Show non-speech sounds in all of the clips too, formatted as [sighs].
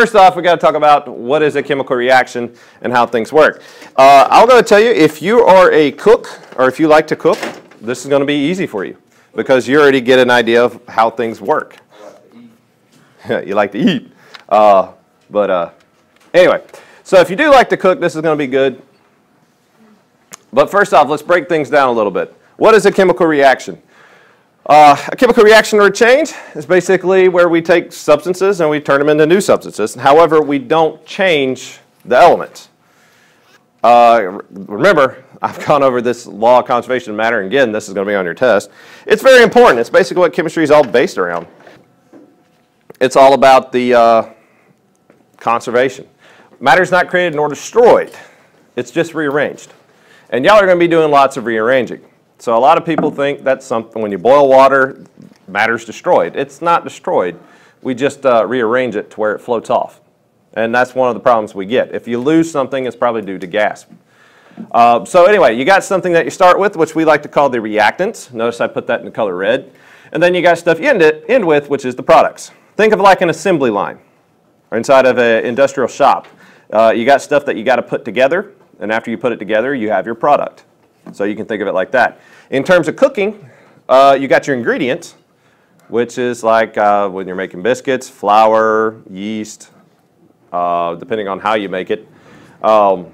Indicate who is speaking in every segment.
Speaker 1: first off, we got to talk about what is a chemical reaction and how things work. Uh, I'm going to tell you, if you are a cook or if you like to cook, this is going to be easy for you because you already get an idea of how things work. [laughs] you like to eat. Uh, but uh, anyway, so if you do like to cook, this is going to be good. But first off, let's break things down a little bit. What is a chemical reaction? Uh, a chemical reaction or a change is basically where we take substances and we turn them into new substances. However, we don't change the elements. Uh, remember, I've [laughs] gone over this law of conservation of matter, and again, this is going to be on your test. It's very important. It's basically what chemistry is all based around. It's all about the uh, conservation. Matter is not created nor destroyed. It's just rearranged. And y'all are going to be doing lots of rearranging. So a lot of people think that's something, when you boil water, matter's destroyed. It's not destroyed. We just uh, rearrange it to where it floats off. And that's one of the problems we get. If you lose something, it's probably due to gas. Uh, so anyway, you got something that you start with, which we like to call the reactants. Notice I put that in the color red. And then you got stuff you end, it, end with, which is the products. Think of like an assembly line or inside of an industrial shop. Uh, you got stuff that you got to put together, and after you put it together, you have your product. So you can think of it like that. In terms of cooking, uh, you got your ingredients, which is like uh, when you're making biscuits, flour, yeast, uh, depending on how you make it. Um,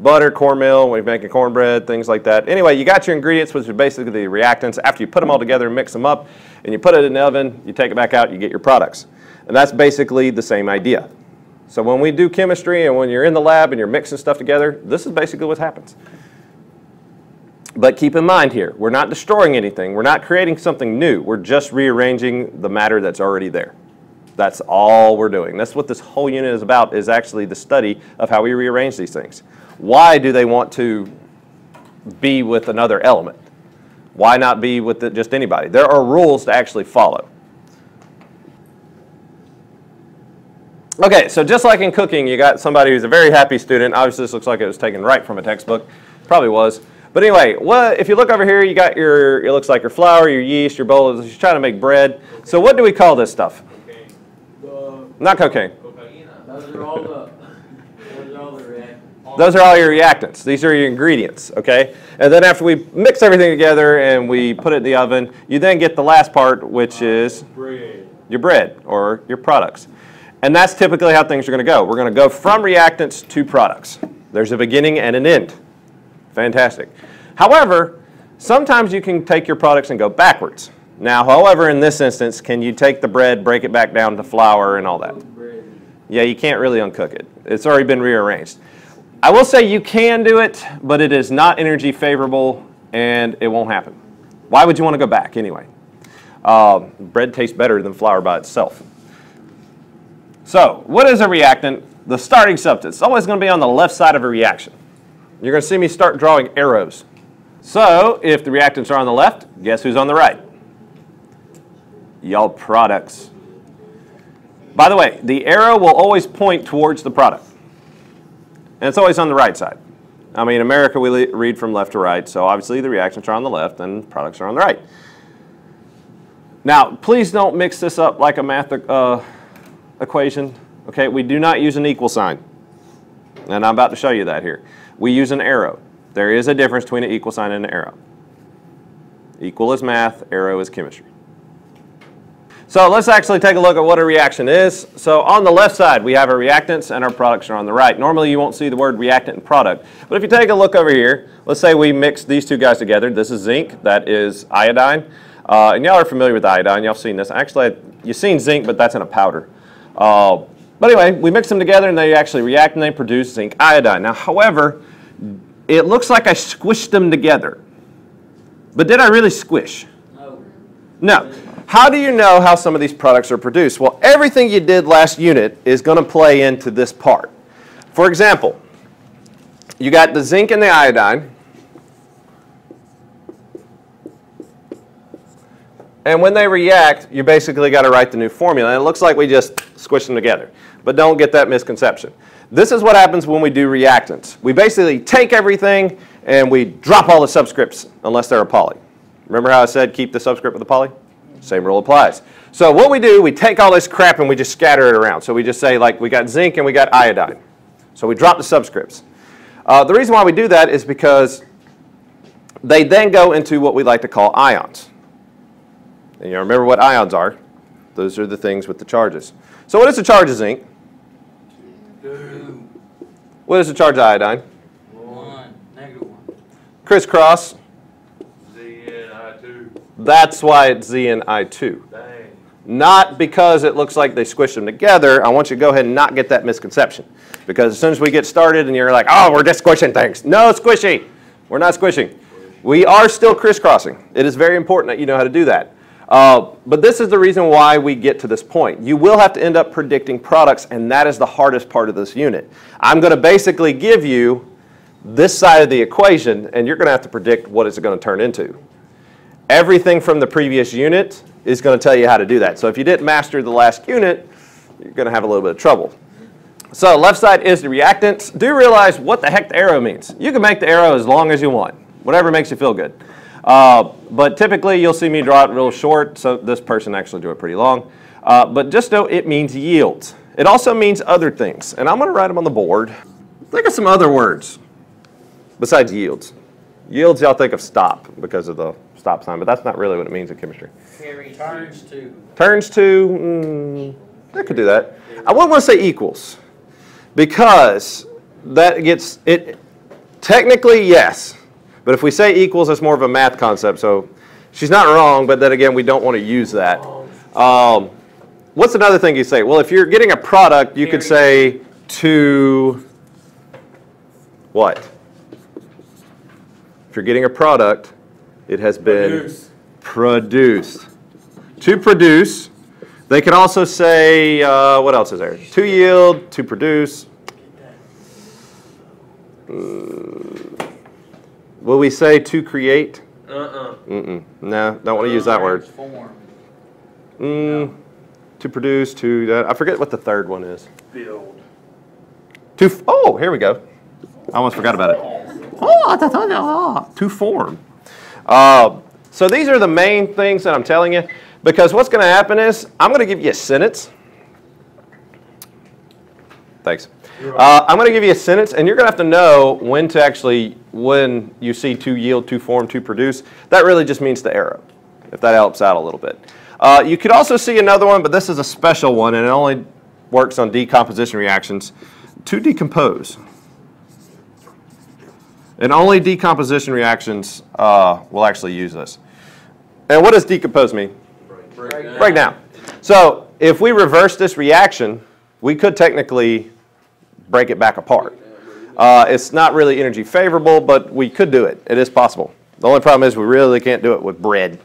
Speaker 1: butter, cornmeal, when you're making cornbread, things like that. Anyway, you got your ingredients, which are basically the reactants. After you put them all together and mix them up, and you put it in the oven, you take it back out, you get your products. And that's basically the same idea. So when we do chemistry and when you're in the lab and you're mixing stuff together, this is basically what happens. But keep in mind here, we're not destroying anything. We're not creating something new. We're just rearranging the matter that's already there. That's all we're doing. That's what this whole unit is about, is actually the study of how we rearrange these things. Why do they want to be with another element? Why not be with the, just anybody? There are rules to actually follow. Okay, so just like in cooking, you got somebody who's a very happy student. Obviously, this looks like it was taken right from a textbook. Probably was. But anyway, what, if you look over here, you got your, it looks like your flour, your yeast, your bowl. You're trying to make bread. So what do we call this stuff? Cocaine. Not cocaine. Those are all the, those are all the reactants. Those are all your reactants. These are your ingredients, okay? And then after we mix everything together and we put it in the oven, you then get the last part, which is bread. your bread or your products. And that's typically how things are going to go. We're going to go from reactants to products. There's a beginning and an end. Fantastic. However, sometimes you can take your products and go backwards. Now, however, in this instance, can you take the bread, break it back down to flour and all that? Yeah, you can't really uncook it. It's already been rearranged. I will say you can do it, but it is not energy favorable and it won't happen. Why would you want to go back anyway? Uh, bread tastes better than flour by itself. So, what is a reactant? The starting substance. It's always going to be on the left side of a reaction. You're going to see me start drawing arrows. So if the reactants are on the left, guess who's on the right? Y'all products. By the way, the arrow will always point towards the product. And it's always on the right side. I mean, in America, we read from left to right, so obviously the reactants are on the left and products are on the right. Now, please don't mix this up like a math uh, equation. Okay, we do not use an equal sign. And I'm about to show you that here we use an arrow. There is a difference between an equal sign and an arrow. Equal is math, arrow is chemistry. So let's actually take a look at what a reaction is. So on the left side, we have our reactants and our products are on the right. Normally you won't see the word reactant and product. But if you take a look over here, let's say we mix these two guys together. This is zinc, that is iodine. Uh, and y'all are familiar with iodine, y'all seen this. Actually, you've seen zinc, but that's in a powder. Uh, but anyway, we mix them together and they actually react and they produce zinc iodine. Now, however, it looks like I squished them together. But did I really squish? No. No. How do you know how some of these products are produced? Well, everything you did last unit is going to play into this part. For example, you got the zinc and the iodine. And when they react, you basically got to write the new formula. And it looks like we just squished them together. But don't get that misconception. This is what happens when we do reactants. We basically take everything and we drop all the subscripts unless they're a poly. Remember how I said keep the subscript with the poly? Same rule applies. So what we do, we take all this crap and we just scatter it around. So we just say like we got zinc and we got iodine. So we drop the subscripts. Uh, the reason why we do that is because they then go into what we like to call ions. And you remember what ions are. Those are the things with the charges. So what is the charge of zinc?
Speaker 2: Two.
Speaker 1: What is the charge of iodine?
Speaker 2: One. Negative one.
Speaker 1: Crisscross.
Speaker 3: Z N I two.
Speaker 1: That's why it's ZnI2.
Speaker 3: Dang.
Speaker 1: Not because it looks like they squish them together. I want you to go ahead and not get that misconception. Because as soon as we get started and you're like, oh, we're just squishing things. No, squishy. We're not squishing. We are still crisscrossing. It is very important that you know how to do that. Uh, but this is the reason why we get to this point. You will have to end up predicting products, and that is the hardest part of this unit. I'm going to basically give you this side of the equation, and you're going to have to predict what it's going to turn into. Everything from the previous unit is going to tell you how to do that. So if you didn't master the last unit, you're going to have a little bit of trouble. So left side is the reactants. Do realize what the heck the arrow means. You can make the arrow as long as you want, whatever makes you feel good. Uh, but typically you'll see me draw it real short, so this person actually drew it pretty long. Uh, but just know it means yields. It also means other things, and I'm going to write them on the board. Think of some other words besides yields. Yields, y'all think of stop because of the stop sign, but that's not really what it means in chemistry.
Speaker 2: Carry turns to.
Speaker 1: Turns to, mm, I could do that. I wouldn't want to say equals because that gets, it, technically, yes. But if we say equals, it's more of a math concept. So she's not wrong, but then again, we don't want to use that. Um, what's another thing you say? Well, if you're getting a product, you could say to what? If you're getting a product, it has been
Speaker 3: Produce.
Speaker 1: produced. To produce, they could also say, uh, what else is there? To yield, to produce. Uh, Will we say to create?
Speaker 3: Uh-uh.
Speaker 1: Mm-mm. No, don't want to use that word.
Speaker 2: Transform.
Speaker 1: Mm, To produce, to, that. I forget what the third one is.
Speaker 3: Build.
Speaker 1: To, f- oh, here we go. I almost forgot about it. Oh, da, da, da. To form. Uh, so these are the main things that I'm telling you because what's going to happen is I'm going to give you a sentence. Thanks. Uh, I'm going to give you a sentence, and you're going to have to know when to actually, when you see to yield, to form, to produce. That really just means the arrow, if that helps out a little bit. Uh, you could also see another one, but this is a special one, and it only works on decomposition reactions. To decompose. And only decomposition reactions uh, will actually use this. And what does decompose mean?
Speaker 3: Break
Speaker 1: Break down. So if we reverse this reaction, we could technically break it back apart. Uh, it's not really energy favorable, but we could do it. It is possible. The only problem is we really can't do it with bread.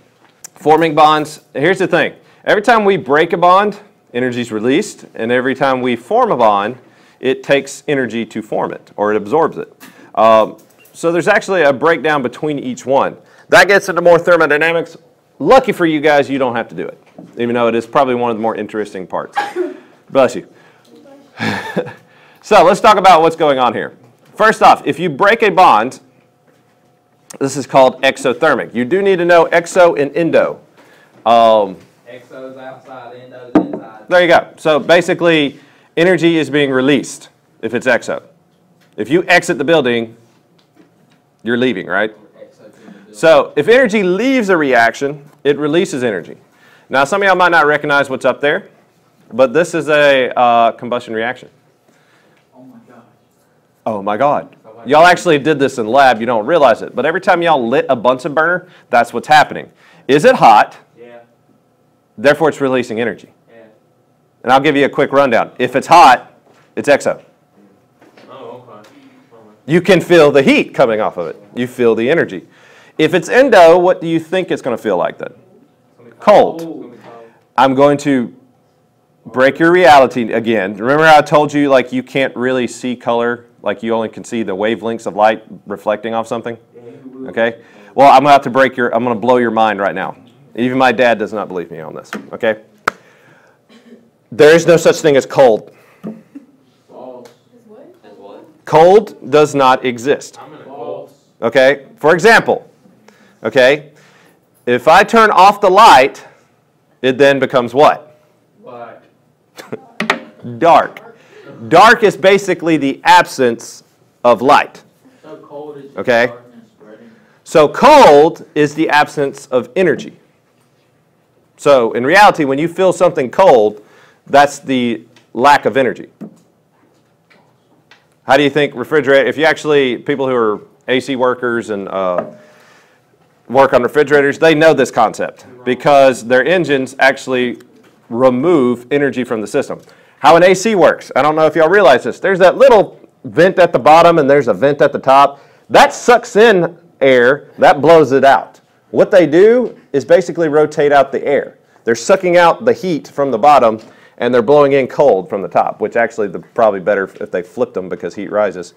Speaker 1: Forming bonds, here's the thing. Every time we break a bond, energy is released, and every time we form a bond, it takes energy to form it, or it absorbs it. Um, so there's actually a breakdown between each one. That gets into more thermodynamics. Lucky for you guys, you don't have to do it, even though it is probably one of the more interesting parts. [coughs] Bless you. [laughs] so let's talk about what's going on here. First off, if you break a bond, this is called exothermic. You do need to know exo and endo. Um,
Speaker 2: Exo's outside, endo's inside.
Speaker 1: there you go. So basically, energy is being released if it's exo. If you exit the building, you're leaving, right?
Speaker 2: Exo to the building.
Speaker 1: So if energy leaves a reaction, it releases energy. Now, some of y'all might not recognize what's up there, but this is a uh, combustion reaction.
Speaker 2: Oh my
Speaker 1: God. Y'all actually did this in lab, you don't realize it. But every time y'all lit a Bunsen burner, that's what's happening. Is it hot?
Speaker 2: Yeah,
Speaker 1: Therefore, it's releasing energy.
Speaker 2: yeah.
Speaker 1: And I'll give you a quick rundown. If it's hot, it's exo.
Speaker 3: Oh, okay.
Speaker 1: You can feel the heat coming off of it. You feel the energy. If it's endo, what do you think it's going to feel like then? Cold. I'm going to break your reality again. Remember I told you like you can't really see color, like you only can see the wavelengths of light reflecting off something? Mm-hmm. Okay? Well, I'm going to have to break your I'm going to blow your mind right now. Even my dad does not believe me on this, okay? There is no such thing as cold.
Speaker 2: False. Is what?
Speaker 1: Cold does not exist.
Speaker 3: I'm in a cold.
Speaker 1: Okay? For example, okay? If I turn off the light, it then becomes what?
Speaker 3: Black. [laughs]
Speaker 1: Dark. Dark is basically the absence of light.
Speaker 2: So cold is
Speaker 1: Okay. So cold is the absence of energy. So in reality, when you feel something cold, that's the lack of energy. How do you think refrigerator? If you actually people who are AC workers and uh, work on refrigerators, they know this concept because their engines actually remove energy from the system. How an AC works, I don't know if y'all realize this. There's that little vent at the bottom and there's a vent at the top. That sucks in air, that blows it out. What they do is basically rotate out the air. They're sucking out the heat from the bottom and they're blowing in cold from the top, which actually the probably better if they flipped them because heat rises.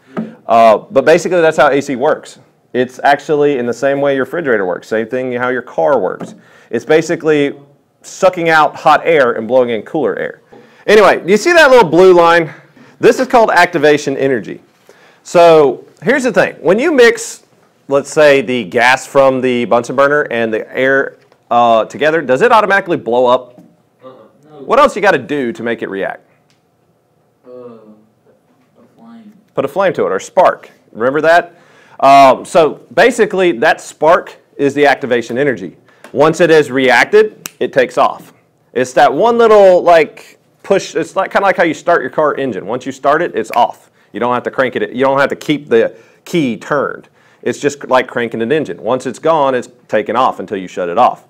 Speaker 1: Uh, but basically, that's how AC works. It's actually in the same way your refrigerator works. Same thing how your car works. It's basically sucking out hot air and blowing in cooler air. Anyway, do you see that little blue line? This is called activation energy. So here's the thing: when you mix, let's say, the gas from the Bunsen burner and the air uh, together, does it automatically blow up?
Speaker 2: No,
Speaker 1: What else you got to do to make it react?
Speaker 2: uh, a flame.
Speaker 1: put a flame to it or spark. Remember that? Um, so basically, that spark is the activation energy. Once it is reacted, it takes off. It's that one little like push. It's like kind of like how you start your car engine. Once you start it, it's off. You don't have to crank it. You don't have to keep the key turned. It's just like cranking an engine. Once it's gone, it's taken off until you shut it off.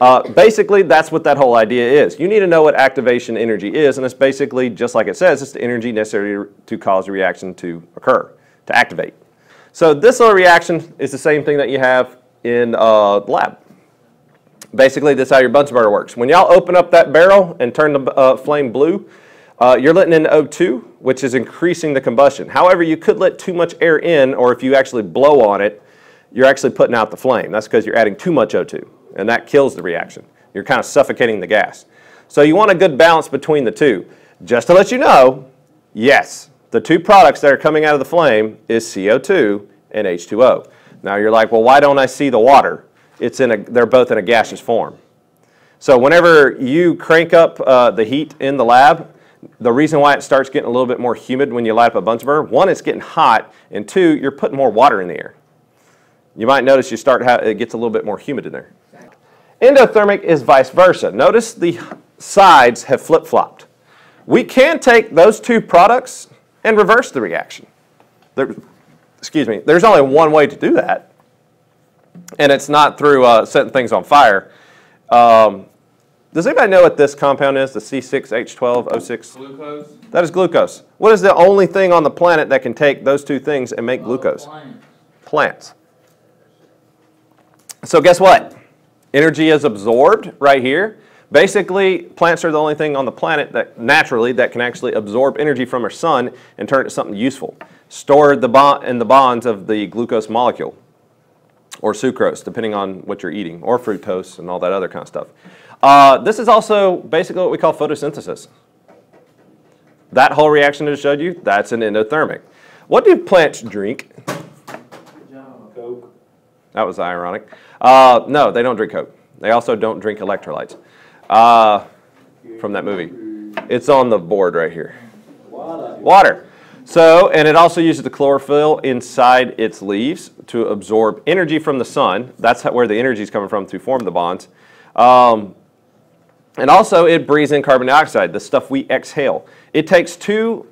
Speaker 1: Uh, basically, that's what that whole idea is. You need to know what activation energy is, and it's basically just like it says, it's the energy necessary to cause a reaction to occur, to activate. So this little reaction is the same thing that you have in uh, lab. Basically, this is how your Bunsen burner works. When y'all open up that barrel and turn the uh, flame blue, uh, you're letting in O2, which is increasing the combustion. However, you could let too much air in, or if you actually blow on it, you're actually putting out the flame. That's because you're adding too much O2, and that kills the reaction. You're kind of suffocating the gas. So you want a good balance between the two. Just to let you know, yes, the two products that are coming out of the flame is CO2 and H2O. Now you're like, well, why don't I see the water? It's in a, they're both in a gaseous form. So whenever you crank up uh, the heat in the lab, the reason why it starts getting a little bit more humid when you light up a Bunsen burner, one, it's getting hot, and two, you're putting more water in the air. You might notice you start ha- it gets a little bit more humid in there. Endothermic is vice versa. Notice the sides have flip-flopped. We can take those two products and reverse the reaction. There, excuse me. There's only one way to do that, and it's not through uh, setting things on fire. Um, does anybody know what this compound is, the C6H12O6?
Speaker 3: Glucose?
Speaker 1: That is glucose. What is the only thing on the planet that can take those two things and make
Speaker 2: Uh,
Speaker 1: glucose?
Speaker 2: flame.
Speaker 1: Plants. So guess what? Energy is absorbed right here. Basically, plants are the only thing on the planet that naturally that can actually absorb energy from our sun and turn it to something useful. Stored the bond in the bonds of the glucose molecule or sucrose, depending on what you're eating, or fructose and all that other kind of stuff. Uh, this is also basically what we call photosynthesis. That whole reaction I just showed you, that's an endothermic. What do plants drink?
Speaker 3: Coke.
Speaker 1: That was ironic. Uh, no, they don't drink Coke. They also don't drink electrolytes uh, from that movie. It's on the board right here. Water. So, and it also uses the chlorophyll inside its leaves to absorb energy from the sun. That's how, where the energy is coming from to form the bonds. Um, and also, it breathes in carbon dioxide, the stuff we exhale. It takes two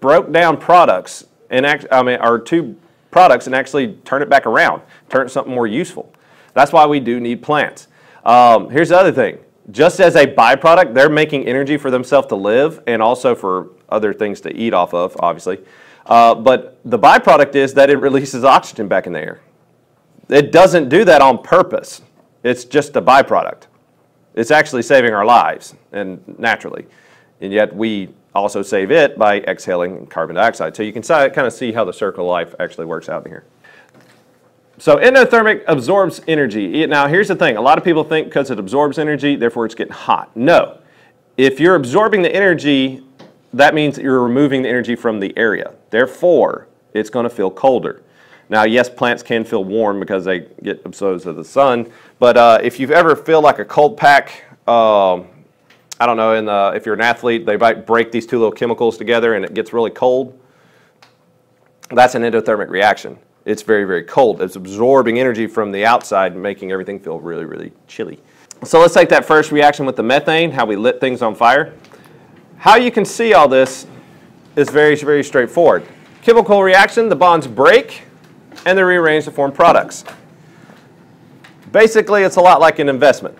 Speaker 1: broke down products and act, I mean, or two products and actually turn it back around, turn it something more useful. That's why we do need plants. Um, here's the other thing. Just as a byproduct, they're making energy for themselves to live and also for other things to eat off of, obviously. Uh, but the byproduct is that it releases oxygen back in the air. It doesn't do that on purpose. It's just a byproduct. It's actually saving our lives and naturally. And yet we also save it by exhaling carbon dioxide. So you can kind of see how the circle of life actually works out in here. So endothermic absorbs energy. Now here's the thing. A lot of people think because it absorbs energy, therefore it's getting hot. No. If you're absorbing the energy, that means that you're removing the energy from the area. Therefore, it's going to feel colder. Now, yes, plants can feel warm because they get exposed to the sun, but uh, if you've ever feel like a cold pack um, I don't know, in the, if you're an athlete, they might break these two little chemicals together and it gets really cold. That's an endothermic reaction. It's very, very cold. It's absorbing energy from the outside, and making everything feel really, really chilly. So let's take that first reaction with the methane, how we lit things on fire. How you can see all this is very, very straightforward. Chemical reaction, the bonds break and they're rearranged to form products. Basically, it's a lot like an investment.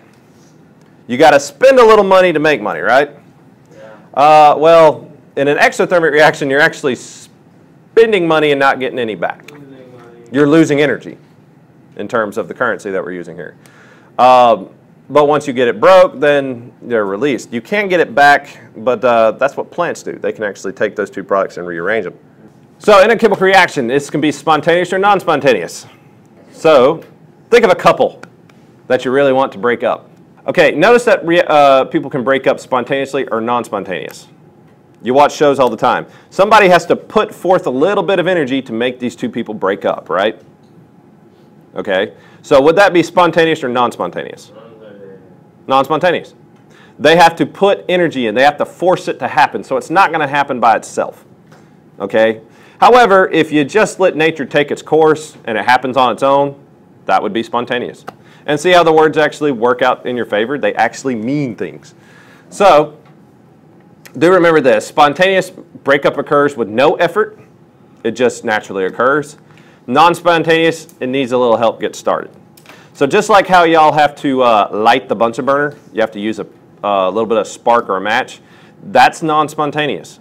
Speaker 1: You got to spend a little money to make money, right? Uh, well, in an exothermic reaction, you're actually spending money and not getting any back. You're losing energy in terms of the currency that we're using here. Um, but once you get it broke, then they're released. You can get it back, but uh, that's what plants do. They can actually take those two products and rearrange them. So in a chemical reaction, this can be spontaneous or non-spontaneous. So think of a couple that you really want to break up. Okay, notice that uh, people can break up spontaneously or non-spontaneous. You watch shows all the time. Somebody has to put forth a little bit of energy to make these two people break up, right? Okay, so would that be spontaneous or non-spontaneous? Non-spontaneous. They have to put energy in. They have to force it to happen. So it's not going to happen by itself. Okay? However, if you just let nature take its course and it happens on its own, that would be spontaneous. And see how the words actually work out in your favor? They actually mean things. So, do remember this. Spontaneous breakup occurs with no effort. It just naturally occurs. Non-spontaneous, it needs a little help get started. So just like how y'all have to uh, light the Bunsen burner, you have to use a, uh, little bit of spark or a match, that's non-spontaneous.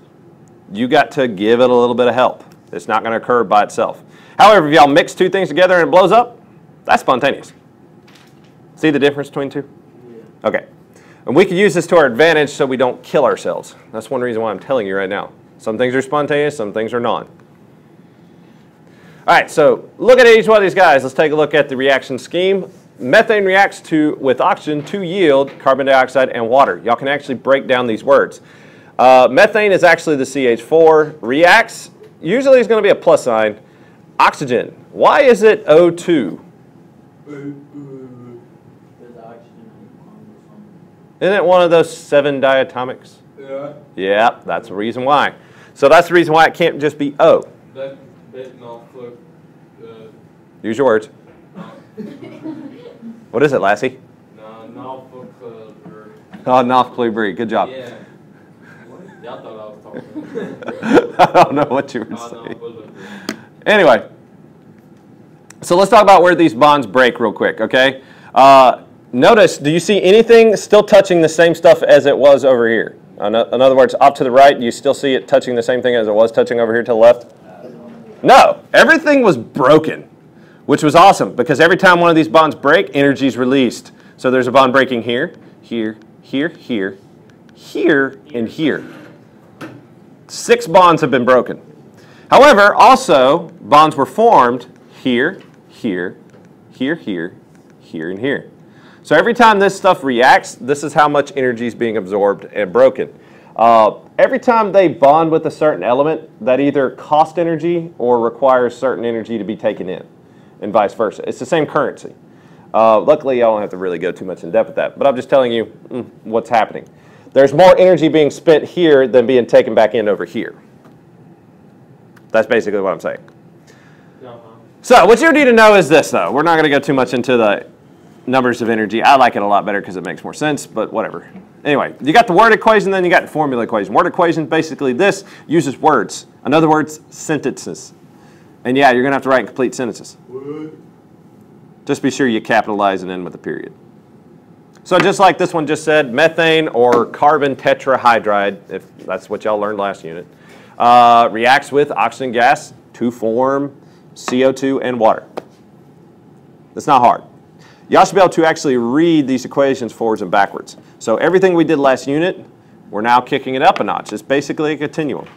Speaker 1: You got to give it a little bit of help. It's not going to occur by itself. However, if y'all mix two things together and it blows up, that's spontaneous. See the difference between two? Yeah. Okay. And we can use this to our advantage so we don't kill ourselves. That's one reason why I'm telling you right now. Some things are spontaneous, some things are non. All right, so look at each one of these guys. Let's take a look at the reaction scheme. Methane reacts to, with oxygen to yield carbon dioxide and water. Y'all can actually break down these words. Uh, methane is actually the CH4. Reacts, usually is going to be a plus sign. Oxygen, why is it O2? Isn't it one of those seven diatomics?
Speaker 3: Yeah.
Speaker 1: Yeah, that's the reason why. So that's the reason why it can't just be O.
Speaker 3: That bit Norfolk. Uh,
Speaker 1: Use your words. [laughs] what is it, Lassie? Oh, North Good job.
Speaker 3: yeah. Y'all thought I was talking. [laughs]
Speaker 1: I don't know what you were
Speaker 3: no,
Speaker 1: saying. Anyway, so let's talk about where these bonds break real quick, okay? Uh, notice, do you see anything still touching the same stuff as it was over here? In other words, off to the right, you still see it touching the same thing as it was touching over here to the left? No, everything was broken, which was awesome because every time one of these bonds break, energy is released. So there's a bond breaking here, here, here, here, here, and here. Six bonds have been broken. However, also, bonds were formed here, here, here, here, here, and here. So every time this stuff reacts, this is how much energy is being absorbed and broken. Uh, every time they bond with a certain element, that either costs energy or requires certain energy to be taken in, and vice versa. It's the same currency. Uh, luckily, I don't have to really go too much in depth with that, but I'm just telling you mm, what's happening. There's more energy being spent here than being taken back in over here. That's basically what I'm saying.
Speaker 3: Uh-huh.
Speaker 1: So what you need to know is this, though. We're not going to go too much into the numbers of energy. I like it a lot better because it makes more sense, but whatever. Anyway, you got the word equation, then you got the formula equation. Word equation, basically this, uses words. In other words, sentences. And yeah, you're going to have to write complete sentences. Just be sure you capitalize and end with a period. So just like this one just said, methane or carbon tetrahydride, if that's what y'all learned last unit, uh, reacts with oxygen gas to form CO2 and water. It's not hard. Y'all should be able to actually read these equations forwards and backwards. So everything we did last unit, we're now kicking it up a notch. It's basically a continuum.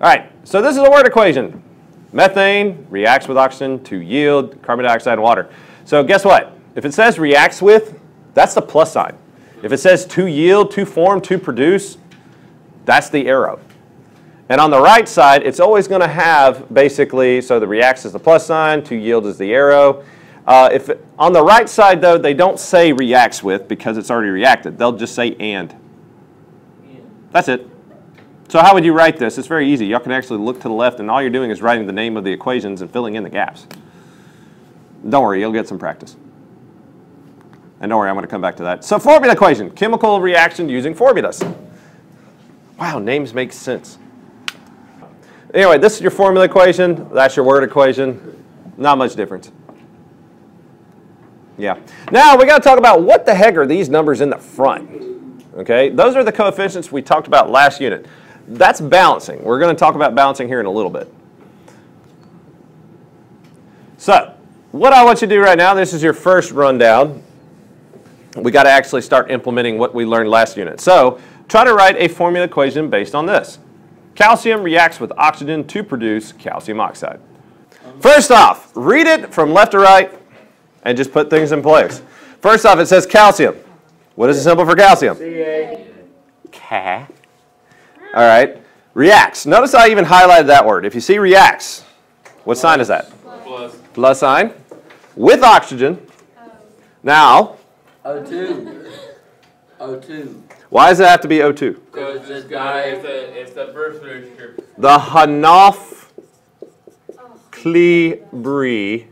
Speaker 1: All right, so this is a word equation. Methane reacts with oxygen to yield carbon dioxide and water. So guess what? If it says reacts with, that's the plus sign. If it says to yield, to form, to produce, that's the arrow. And on the right side, it's always going to have basically, so the reacts is the plus sign, to yield is the arrow. Uh, if on the right side though, they don't say reacts with because it's already reacted. They'll just say and. That's it. So how would you write this? It's very easy. Y'all can actually look to the left, and all you're doing is writing the name of the equations and filling in the gaps. Don't worry, you'll get some practice. And don't worry, I'm going to come back to that. So formula equation, chemical reaction using formulas. Wow, names make sense. Anyway, this is your formula equation. That's your word equation. Not much difference. Yeah. Now we got to talk about what the heck are these numbers in the front? Okay, those are the coefficients we talked about last unit. That's balancing. We're going to talk about balancing here in a little bit. So, what I want you to do right now, this is your first rundown. We got to actually start implementing what we learned last unit. So, try to write a formula equation based on this. Calcium reacts with oxygen to produce calcium oxide. First off, read it from left to right and just put things in place. First off, it says calcium. What is the symbol for calcium? Ca. All right. Reacts. Notice I even highlighted that word. If you see reacts, what sign is that?
Speaker 3: Plus.
Speaker 1: Plus sign. With oxygen. Now,
Speaker 2: O2. O2.
Speaker 1: why does it have to be O2?
Speaker 2: Because this
Speaker 3: Guy,
Speaker 2: guy,
Speaker 3: it's a, it's the birth literature.
Speaker 1: The Hanof Klebri.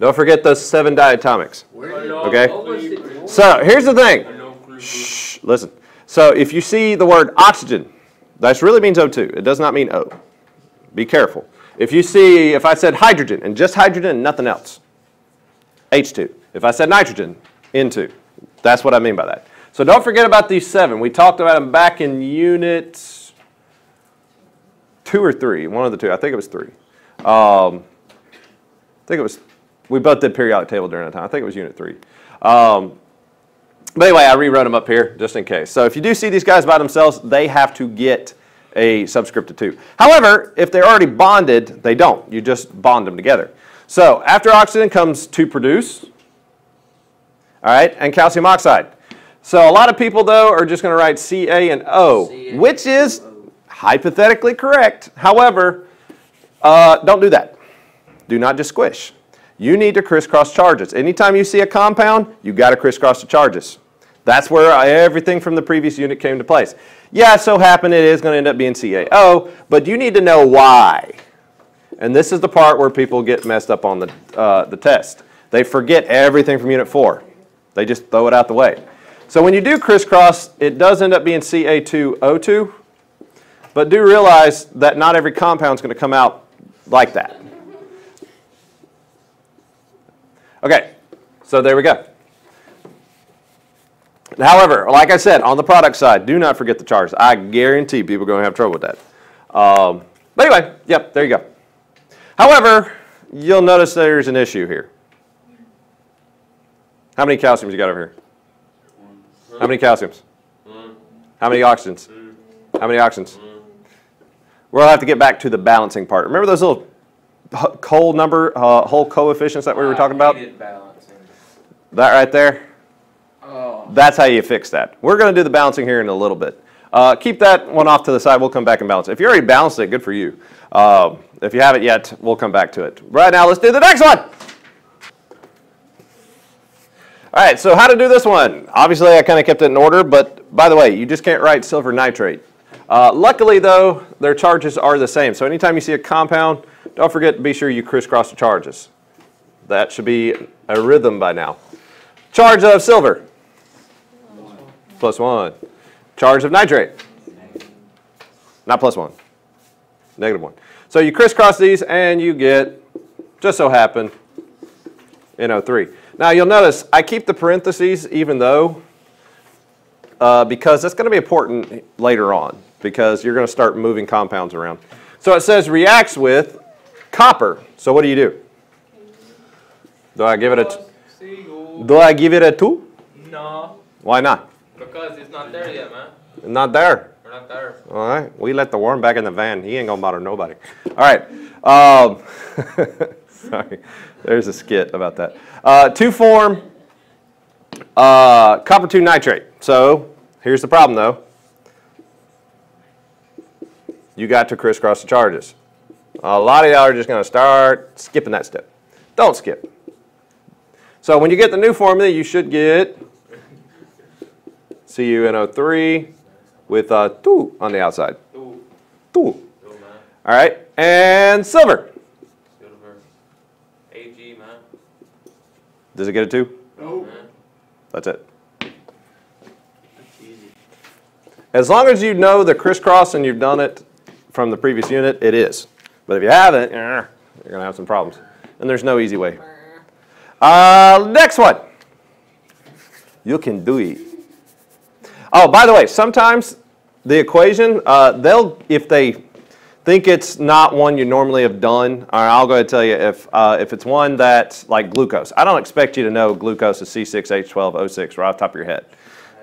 Speaker 1: Don't forget those seven diatomics. Okay. So here's the thing. Shh, listen. So if you see the word oxygen, that really means O2. It does not mean O. Be careful. If you see, if I said hydrogen and just hydrogen and nothing else, H2. If I said nitrogen, N2. That's what I mean by that. So don't forget about these seven. We talked about them back in unit two or three, one of the two. I think it was three. Um, I think it was, we both did periodic table during that time. I think it was unit three. Um, but anyway, I rewrote them up here just in case. So if you do see these guys by themselves, they have to get a subscript of 2. However, if they're already bonded, they don't. You just bond them together. So after oxygen comes to produce, all right, and calcium oxide. So a lot of people, though, are just going to write Ca and O,
Speaker 2: Ca.
Speaker 1: which is hypothetically correct. However, uh, don't do that. Do not just squish. You need to crisscross charges. Anytime you see a compound, you got to crisscross the charges. That's where everything from the previous unit came to place. Yeah, so happen it is going to end up being CaO, but you need to know why. And this is the part where people get messed up on the, uh, the test. They forget everything from Unit 4. They just throw it out the way. So when you do crisscross, it does end up being Ca2O2, but do realize that not every compound is going to come out like that. Okay, so there we go. However, like I said, on the product side, do not forget the charges. I guarantee people are going to have trouble with that. Um, but anyway, yep, there you go. However, you'll notice there's an issue here. How many calciums you got over here? How many calciums? How many oxygens? How many oxygens? We'll have to get back to the balancing part. Remember those little whole number, uh, whole coefficients that we were talking about? That right there?
Speaker 2: Oh.
Speaker 1: That's how you fix that. We're going to do the balancing here in a little bit. Uh, keep that one off to the side. We'll come back and balance it. If you already balanced it, good for you. Uh, if you haven't yet, we'll come back to it. Right now, let's do the next one. All right, so how to do this one? Obviously, I kind of kept it in order, but by the way, you just can't write silver nitrate. Uh, luckily, though, their charges are the same. So anytime you see a compound, don't forget to be sure you crisscross the charges. That should be a rhythm by now. Charge of silver. Plus one. Charge of nitrate. Not plus one. Negative one. So you crisscross these and you get, just so happen, NO3. Now you'll notice I keep the parentheses even though, uh, because that's going to be important later on because you're going to start moving compounds around. So it says reacts with copper. So what do you do? Do I give it a, do I give it a two?
Speaker 3: No,
Speaker 1: Why not?
Speaker 3: because it's not there yet, man.
Speaker 1: Not there.
Speaker 3: We're not there.
Speaker 1: All right. We let the worm back in the van. He ain't gonna bother nobody. All right. Um, [laughs] sorry. There's a skit about that. Uh, two form uh, copper 2 nitrate. So here's the problem though. You got to crisscross the charges. A lot of y'all are just going to start skipping that step. Don't skip. So when you get the new formula, you should get CuNO3 with uh, 2 on the outside.
Speaker 3: Two.
Speaker 1: 2. All right, and silver.
Speaker 3: Silver. AG, man.
Speaker 1: Does it get a 2?
Speaker 2: Nope.
Speaker 3: Man.
Speaker 1: That's it. As long as you know the crisscross and you've done it from the previous unit, it is. But if you haven't, eh, you're going to have some problems. And there's no easy way. Uh, next one. You can do it. Oh, by the way, sometimes the equation, uh, they'll, if they think it's not one you normally have done, or I'll go ahead and tell you if, uh, if it's one that's like glucose. I don't expect you to know glucose is C6H12O6 right off the top of your head.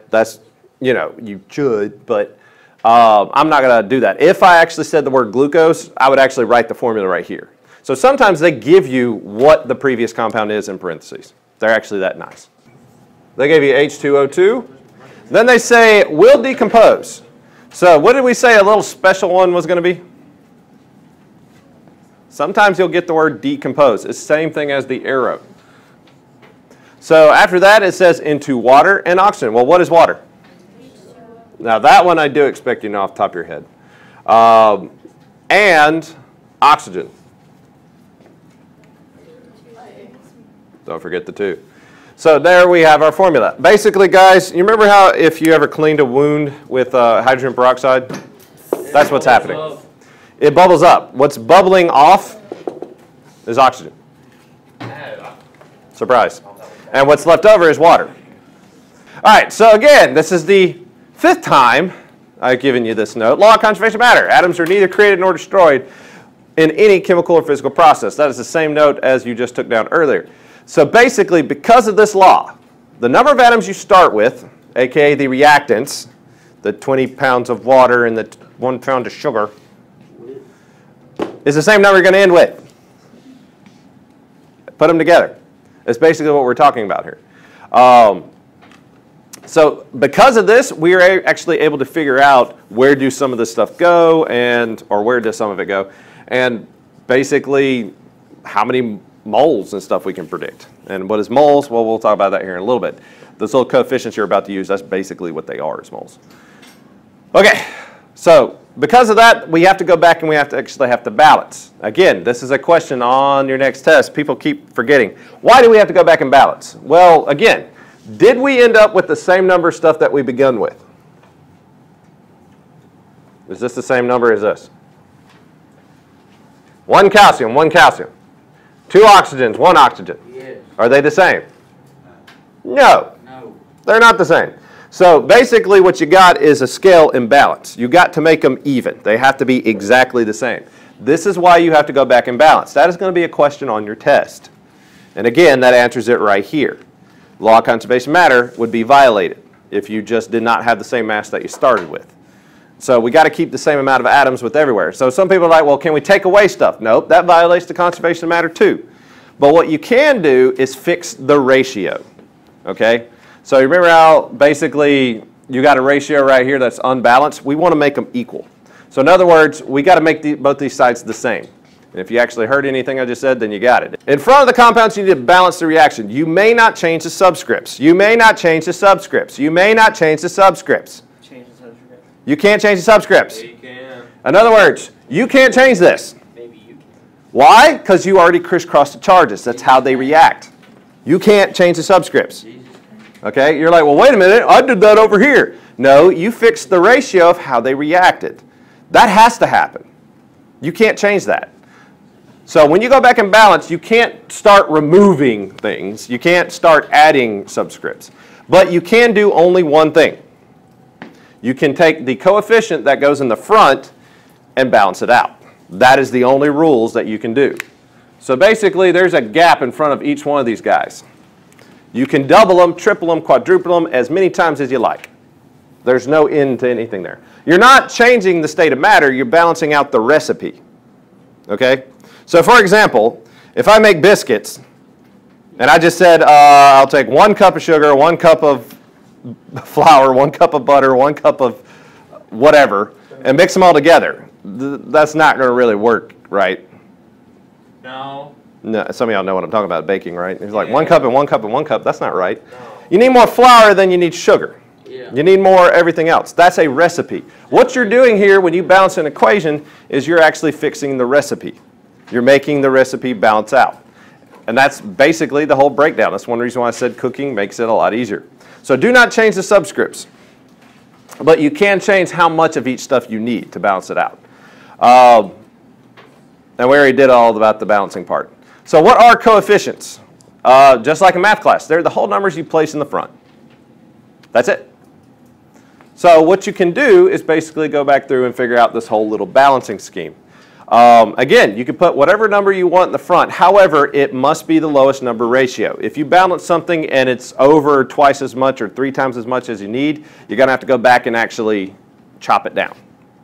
Speaker 1: That's, you know, you should, but uh, I'm not going to do that. If I actually said the word glucose, I would actually write the formula right here. So sometimes they give you what the previous compound is in parentheses. They're actually that nice. They gave you H2O2. Then they say will decompose. So what did we say a little special one was going to be? Sometimes you'll get the word decompose. It's the same thing as the arrow. So after that it says into water and oxygen. Well, what is water? Now that one I do expect you know off the top of your head. Um, and oxygen. Don't forget the two. So there we have our formula. Basically, guys, you remember how if you ever cleaned a wound with uh, hydrogen peroxide? That's what's happening. It bubbles up. What's bubbling off is oxygen. Surprise. And what's left over is water. All right, so again, this is the fifth time I've given you this note. Law of conservation of matter. Atoms are neither created nor destroyed in any chemical or physical process. That is the same note as you just took down earlier. So basically, because of this law, the number of atoms you start with, aka the reactants, the 20 pounds of water and the one pound of sugar, is the same number you're going to end with. Put them together. That's basically what we're talking about here. Um, so because of this, we are actually able to figure out where do some of this stuff go and, or where does some of it go, and basically how many moles and stuff we can predict. And what is moles? Well, we'll talk about that here in a little bit. Those little coefficients you're about to use, that's basically what they are as moles. Okay, so because of that, we have to go back and we have to actually have to balance. Again, this is a question on your next test. People keep forgetting. Why do we have to go back and balance? Well, again, did we end up with the same number of stuff that we begun with? Is this the same number as this? One calcium, one calcium. Two oxygens, one oxygen.
Speaker 2: Yes.
Speaker 1: Are they the same? No.
Speaker 2: No.
Speaker 1: They're not the same. So basically what you got is a scale imbalance. You got to make them even. They have to be exactly the same. This is why you have to go back and balance. That is going to be a question on your test. And again, that answers it right here. Law of conservation matter would be violated if you just did not have the same mass that you started with. So we got to keep the same amount of atoms with everywhere. So some people are like, well, can we take away stuff? Nope, that violates the conservation of matter too. But what you can do is fix the ratio. Okay? So you remember how basically you got a ratio right here that's unbalanced? We want to make them equal. So in other words, we got to make the, both these sides the same. And if you actually heard anything I just said, then you got it. In front of the compounds, you need to balance the reaction. You may not change the subscripts. You may not change the subscripts. You may not change the subscripts.
Speaker 4: Change the subscript.
Speaker 1: You can't change the subscripts.
Speaker 3: Yeah, you can.
Speaker 1: In other words, you can't change this.
Speaker 4: Maybe you can.
Speaker 1: Why? Because you already crisscrossed the charges. That's how they react. You can't change the subscripts. Okay? You're like, well, wait a minute. I did that over here. No, you fixed the ratio of how they reacted. That has to happen. You can't change that. So when you go back and balance, you can't start removing things. You can't start adding subscripts. But you can do only one thing. You can take the coefficient that goes in the front and balance it out. That is the only rules that you can do. So basically, there's a gap in front of each one of these guys. You can double them, triple them, quadruple them as many times as you like. There's no end to anything there. You're not changing the state of matter, you're balancing out the recipe. Okay? So for example, if I make biscuits, and I just said uh, I'll take one cup of sugar, one cup of [laughs] flour, one cup of butter, one cup of whatever, and mix them all together, th- that's not going to really work, right?
Speaker 3: No.
Speaker 1: No, some of y'all know what I'm talking about, baking, right? It's like one cup and one cup and one cup. That's not right. No. You need more flour than you need sugar.
Speaker 2: Yeah.
Speaker 1: You need more everything else. That's a recipe. What you're doing here when you balance an equation is you're actually fixing the recipe. You're making the recipe balance out. And that's basically the whole breakdown. That's one reason why I said cooking makes it a lot easier. So do not change the subscripts. But you can change how much of each stuff you need to balance it out. Um, and we already did all about the balancing part. So what are coefficients? Uh, just like in math class, they're the whole numbers you place in the front. That's it. So what you can do is basically go back through and figure out this whole little balancing scheme. Um, again, you can put whatever number you want in the front. However, it must be the lowest number ratio. If you balance something and it's over twice as much or three times as much as you need, you're going to have to go back and actually chop it down.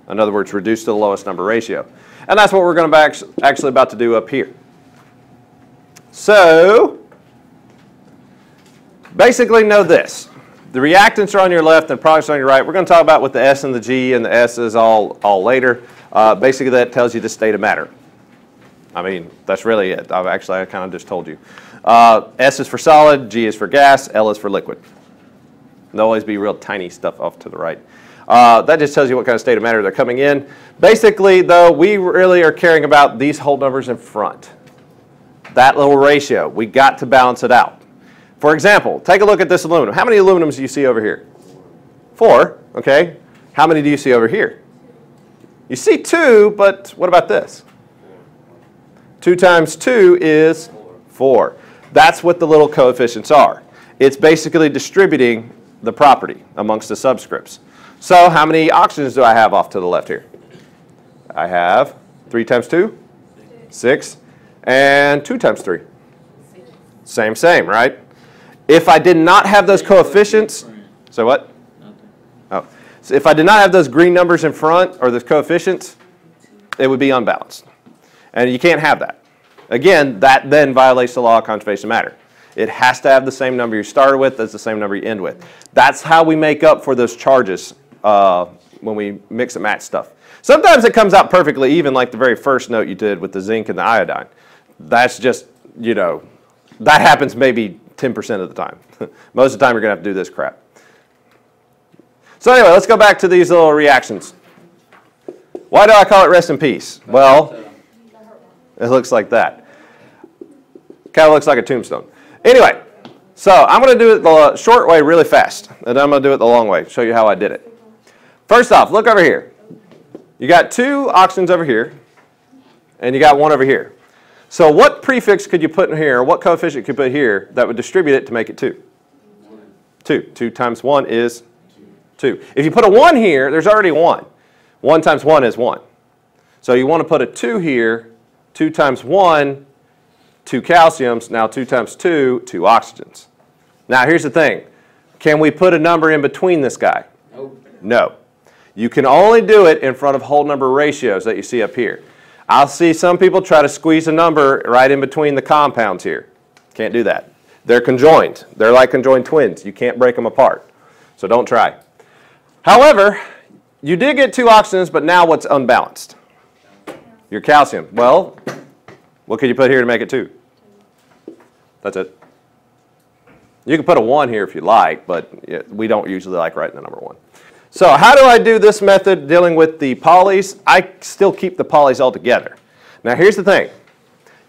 Speaker 1: In other words, reduce to the lowest number ratio. And that's what we're going to actually about to do up here. So, basically know this. The reactants are on your left and products are on your right. We're going to talk about what the S and the G and the S is all, all later. Uh, basically, that tells you the state of matter. I mean, that's really it. I've actually, I kind of just told you. Uh, S is for solid, G is for gas, L is for liquid. There'll always be real tiny stuff off to the right. Uh, that just tells you what kind of state of matter they're coming in. Basically, though, we really are caring about these whole numbers in front. That little ratio, we got to balance it out. For example, take a look at this aluminum. How many aluminums do you see over here? Four, okay. How many do you see over here? You see two, but what about this? Two times two is four. That's what the little coefficients are. It's basically distributing the property amongst the subscripts. So how many oxygens do I have off to the left here? I have 3 times 2? 6. And 2 times 3? Same, same, right? If I did not have those coefficients, so what? So if I did not have those green numbers in front, or those coefficients, it would be unbalanced. And you can't have that. Again, that then violates the law of conservation of matter. It has to have the same number you started with as the same number you end with. That's how we make up for those charges uh, when we mix and match stuff. Sometimes it comes out perfectly even like the very first note you did with the zinc and the iodine. That's just, you know, that happens maybe 10% of the time. [laughs] Most of the time you're going to have to do this crap. So anyway, let's go back to these little reactions. Why do I call it rest in peace? Well, it looks like that. Kind of looks like a tombstone. Anyway, so I'm going to do it the short way really fast, and I'm going to do it the long way, show you how I did it. First off, look over here. You got two oxygens over here, and you got one over here. So what prefix could you put in here, or what coefficient could you put here that would distribute it to make it 2? 2. 2 times 1 is 2. If you put a 1 here, there's already 1. 1 times 1 is 1. So you want to put a 2 here, 2 times 1, 2 calciums, now 2 times 2, 2 oxygens. Now here's the thing. Can we put a number in between this guy?
Speaker 2: Nope.
Speaker 1: No. You can only do it in front of whole number ratios that you see up here. I'll see some people try to squeeze a number right in between the compounds here. Can't do that. They're conjoined. They're like conjoined twins. You can't break them apart. So don't try. However, you did get two oxygens, but now what's unbalanced? Your calcium. Well, what could you put here to make it two? That's it. You can put a 1 here if you like, but we don't usually like writing the number 1. So how do I do this method dealing with the polys? I still keep the polys all together. Now here's the thing.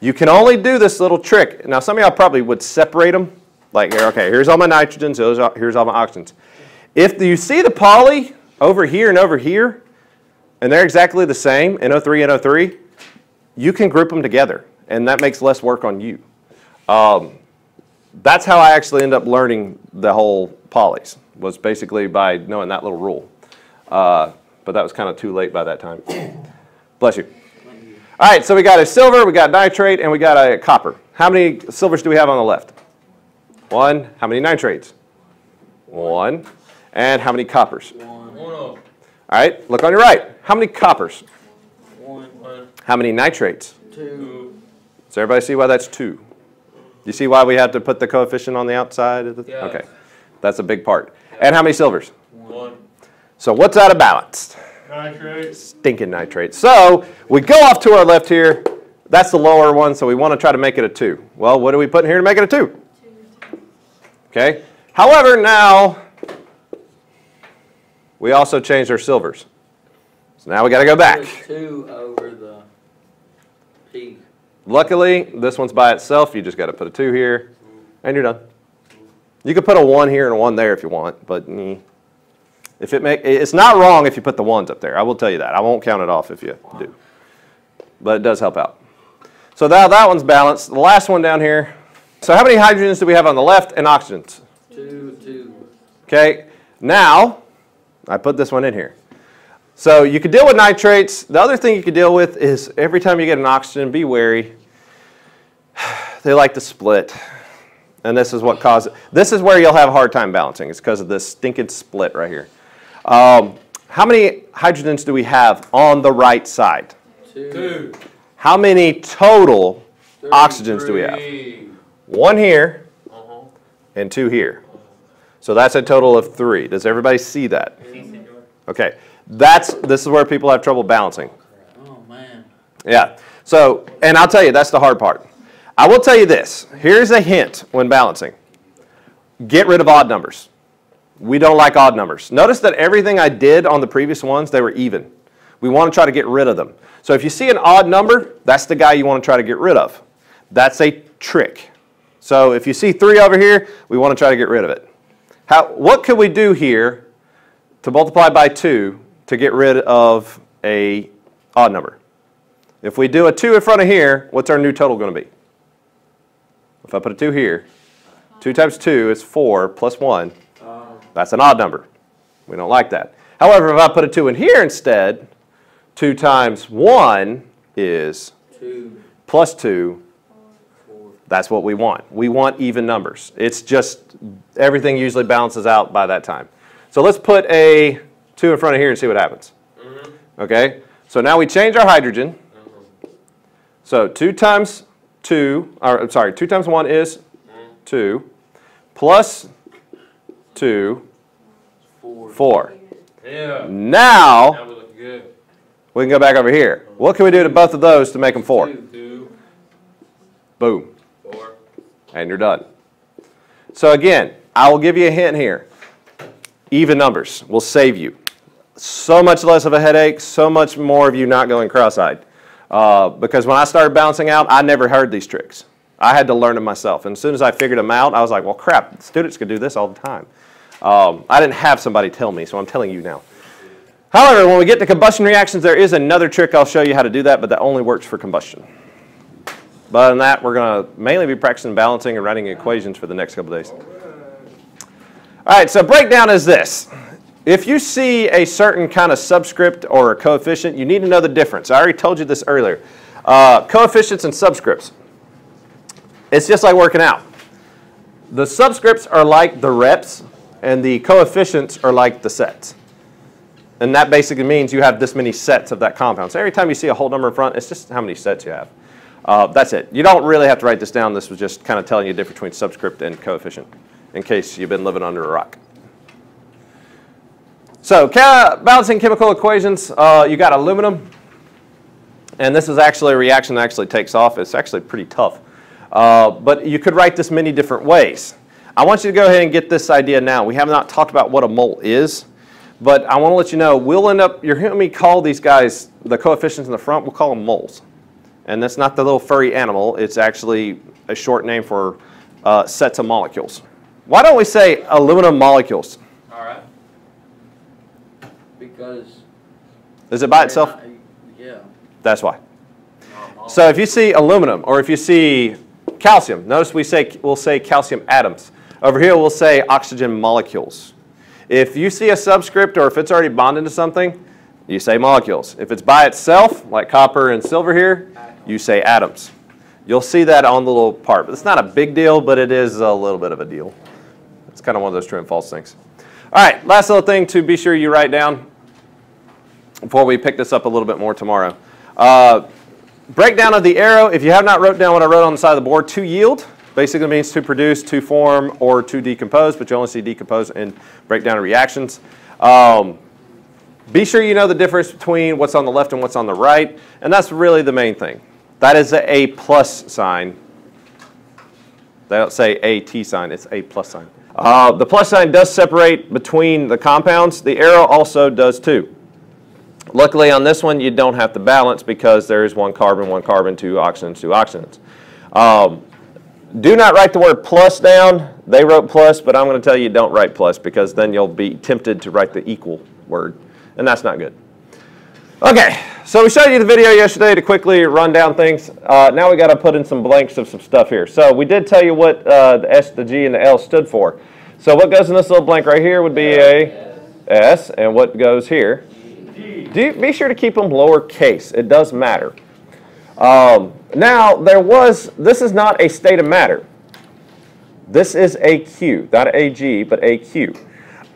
Speaker 1: You can only do this little trick. Now some of y'all probably would separate them. Like, here, okay, here's all my nitrogens, here's all my oxygens. If you see the poly over here and over here, and they're exactly the same, NO3, NO3, you can group them together, and that makes less work on you. Um, that's how I actually end up learning the whole polys, was basically by knowing that little rule. Uh, but that was kind of too late by that time. [coughs] Bless you. All right, so we got a silver, we got nitrate, and we got a copper. How many silvers do we have on the left? One. How many nitrates? One. And how many coppers?
Speaker 2: One.
Speaker 3: One
Speaker 1: All right, look on your right. How many coppers?
Speaker 2: One.
Speaker 3: One.
Speaker 1: How many nitrates?
Speaker 2: Two.
Speaker 3: Two.
Speaker 1: Does everybody see why that's two? You see why we had to put the coefficient on the outside? Of the,
Speaker 3: Yeah.
Speaker 1: Okay, that's a big part. And how many silvers?
Speaker 3: One.
Speaker 1: So what's out of balance?
Speaker 3: Nitrate.
Speaker 1: Stinking nitrates. So we go off to our left here. That's the lower one, so we want to try to make it a 2. Well, what do we put in here to make it a 2? Okay. However, now we also changed our silvers. So now we got to go back.
Speaker 2: Two over the P.
Speaker 1: Luckily, this one's by itself. You just got to put a 2 here, and you're done. You could put a 1 here and a 1 there if you want, but mm, if it make, it's not wrong if you put the ones up there. I will tell you that. I won't count it off if you do. But it does help out. So now that one's balanced. The last one down here. So how many hydrogens do we have on the left and oxygens?
Speaker 2: Two, two.
Speaker 1: Okay, now I put this one in here. So you could deal with nitrates. The other thing you could deal with is every time you get an oxygen, be wary. [sighs] They like to split. And this is what causes This is where you'll have a hard time balancing. It's because of this stinking split right here. Um, how many hydrogens do we have on the right side?
Speaker 2: Two.
Speaker 1: How many total
Speaker 2: Three.
Speaker 1: oxygens do we have? One here
Speaker 3: Uh-huh.
Speaker 1: and two here. So that's a total of three. Does everybody see that? Okay, that's, this is where people have trouble balancing.
Speaker 2: Oh, man.
Speaker 1: Yeah, so, and I'll tell you, that's the hard part. I will tell you this, here's a hint when balancing. Get rid of odd numbers. We don't like odd numbers. Notice that everything I did on the previous ones, they were even. We want to try to get rid of them. So if you see an odd number, that's the guy you want to try to get rid of. That's a trick. So if you see three over here, we want to try to get rid of it. How, what could we do here to multiply by 2 to get rid of a odd number? If we do a 2 in front of here, what's our new total going to be? If I put a 2 here, 2 times 2 is 4 plus 1. That's an odd number. We don't like that. However, if I put a 2 in here instead, 2 times 1 is
Speaker 2: Two,
Speaker 1: plus 2. That's what we want. We want even numbers. It's just everything usually balances out by that time. So let's put a 2 in front of here and see what happens. Mm-hmm. Okay? So now we change our hydrogen. Mm-hmm. So 2 times 2, or I'm sorry, 2 times 1 is mm-hmm. 2, plus 2,
Speaker 2: Four.
Speaker 1: 4.
Speaker 3: Yeah.
Speaker 1: Now
Speaker 3: we good.
Speaker 1: we can go back over here. What can we do to both of those to make them 4?
Speaker 2: Two.
Speaker 3: Two,
Speaker 1: Boom. And you're done. So again, I will give you a hint here. Even numbers will save you. So much less of a headache, so much more of you not going cross-eyed. Uh, because when I started balancing out, I never heard these tricks. I had to learn them myself. And as soon as I figured them out, I was like, well, crap, students could do this all the time. Um, I didn't have somebody tell me, so I'm telling you now. However, when we get to combustion reactions, there is another trick I'll show you how to do that, but that only works for combustion. But other than that, we're going to mainly be practicing balancing and writing equations for the next couple days. All right, so breakdown is this. If you see a certain kind of subscript or a coefficient, you need to know the difference. I already told you this earlier. Uh, coefficients and subscripts. It's just like working out. The subscripts are like the reps, and the coefficients are like the sets. And that basically means you have this many sets of that compound. So every time you see a whole number in front, it's just how many sets you have. Uh, that's it. You don't really have to write this down. This was just kind of telling you the difference between subscript and coefficient in case you've been living under a rock. So balancing chemical equations, uh, you got aluminum. And this is actually a reaction that actually takes off. It's actually pretty tough. Uh, but you could write this many different ways. I want you to go ahead and get this idea now. We have not talked about what a mole is, but I want to let you know, we'll end up, you're hearing me call these guys, the coefficients in the front, we'll call them moles. And that's not the little furry animal, it's actually a short name for uh, sets of molecules. Why don't we say aluminum molecules?
Speaker 3: All right.
Speaker 2: Because.
Speaker 1: Is it by itself?
Speaker 2: not- Yeah.
Speaker 1: That's why. So if you see aluminum or if you see calcium, notice we say we'll say calcium atoms. Over here we'll say oxygen molecules. If you see a subscript or if it's already bonded to something, you say molecules. If it's by itself, like copper and silver here, you say atoms. You'll see that on the little part. It's not a big deal, but it is a little bit of a deal. It's kind of one of those true and false things. All right, last little thing to be sure you write down before we pick this up a little bit more tomorrow. Uh, breakdown of the arrow, if you have not wrote down what I wrote on the side of the board, to yield basically means to produce, to form, or to decompose, but you only see decompose in breakdown of reactions. Um, be sure you know the difference between what's on the left and what's on the right, and that's really the main thing. That is a A plus sign. They don't say A T sign, it's A plus sign. Uh, the plus sign does separate between the compounds. The arrow also does too. Luckily on this one, you don't have to balance because there is one carbon, one carbon, two oxygens, two oxygens. Um, do not write the word plus down. They wrote plus, but I'm going to tell you don't write plus because then you'll be tempted to write the equal word, and that's not good. Okay, so we showed you the video yesterday to quickly run down things. Uh, now we got to put in some blanks of some stuff here. So we did tell you what uh, the S, the G, and the L stood for. So what goes in this little blank right here would be a S, and what goes here? Do be sure to keep them lowercase. It does matter. Um, now there was. This is not a state of matter. This is a Q, not a G, but a Q.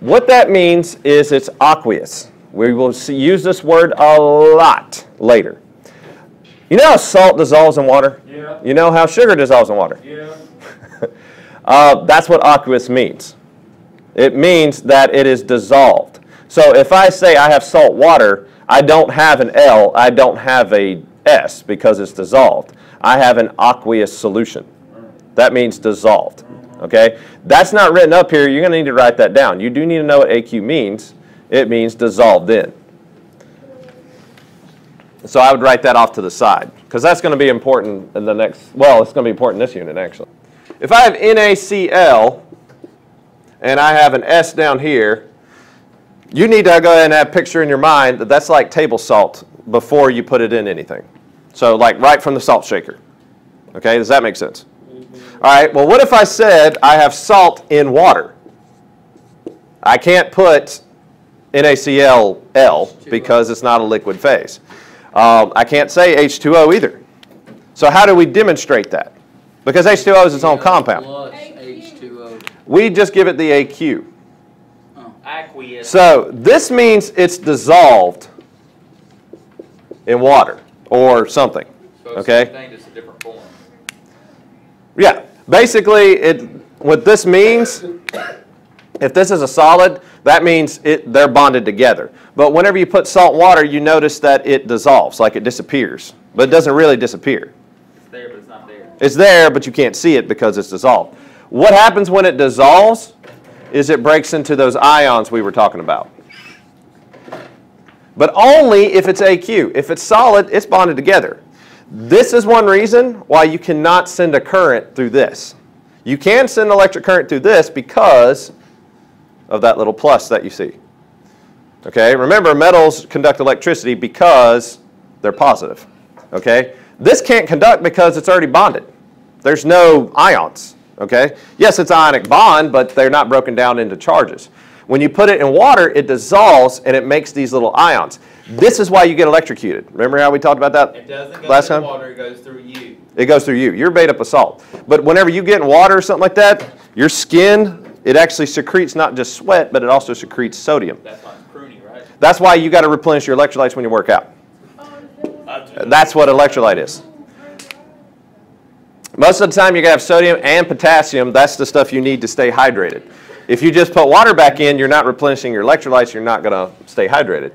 Speaker 1: What that means is it's aqueous. We will see, use this word a lot later. You know how salt dissolves in water?
Speaker 3: Yeah.
Speaker 1: You know how sugar dissolves in water?
Speaker 3: Yeah. [laughs]
Speaker 1: Uh, that's what aqueous means. It means that it is dissolved. So if I say I have salt water, I don't have an L, I don't have a S because it's dissolved. I have an aqueous solution. That means dissolved. Okay? That's not written up here. You're going to need to write that down. You do need to know what AQ means. It means dissolved in. So I would write that off to the side because that's going to be important in the next, well, it's going to be important in this unit actually. If I have NaCl and I have an S down here, you need to go ahead and have a picture in your mind that that's like table salt before you put it in anything. So like right from the salt shaker. Okay, does that make sense? All right, well, what if I said I have salt in water? I can't put NaCl because it's not a liquid phase. Um, I can't say H2O either. So how do we demonstrate that? Because H2O is its own compound.
Speaker 2: Plus H2O.
Speaker 1: We just give it the AQ.
Speaker 3: Aqueous.
Speaker 1: So this means it's dissolved in water or something.
Speaker 3: So it's
Speaker 1: okay.
Speaker 3: the same thing, just a different form.
Speaker 1: Yeah, basically, it what this means, if this is a solid, that means it they're bonded together. But whenever you put salt water, you notice that it dissolves, like it disappears, but it doesn't really disappear.
Speaker 3: It's there, but it's not there.
Speaker 1: It's there, but you can't see it because it's dissolved. What happens when it dissolves is it breaks into those ions we were talking about. But only if it's AQ. If it's solid, it's bonded together. This is one reason why you cannot send a current through this. You can send electric current through this because of that little plus that you see. Okay, remember metals conduct electricity because they're positive. Okay, this can't conduct because it's already bonded. There's no ions. Okay, yes, it's ionic bond, but they're not broken down into charges. When you put it in water, it dissolves and it makes these little ions. This is why you get electrocuted. Remember how we talked about that
Speaker 3: It doesn't go
Speaker 1: last
Speaker 3: through
Speaker 1: time?
Speaker 3: water, it goes through you.
Speaker 1: It goes through you. You're made up of salt. But whenever you get in water or something like that, your skin, it actually secretes not just sweat, but it also secretes sodium.
Speaker 3: That's why right?
Speaker 1: That's why you got to replenish your electrolytes when you work out. That's what electrolyte is. Most of the time, you're going to have sodium and potassium. That's the stuff you need to stay hydrated. If you just put water back in, you're not replenishing your electrolytes. You're not going to stay hydrated.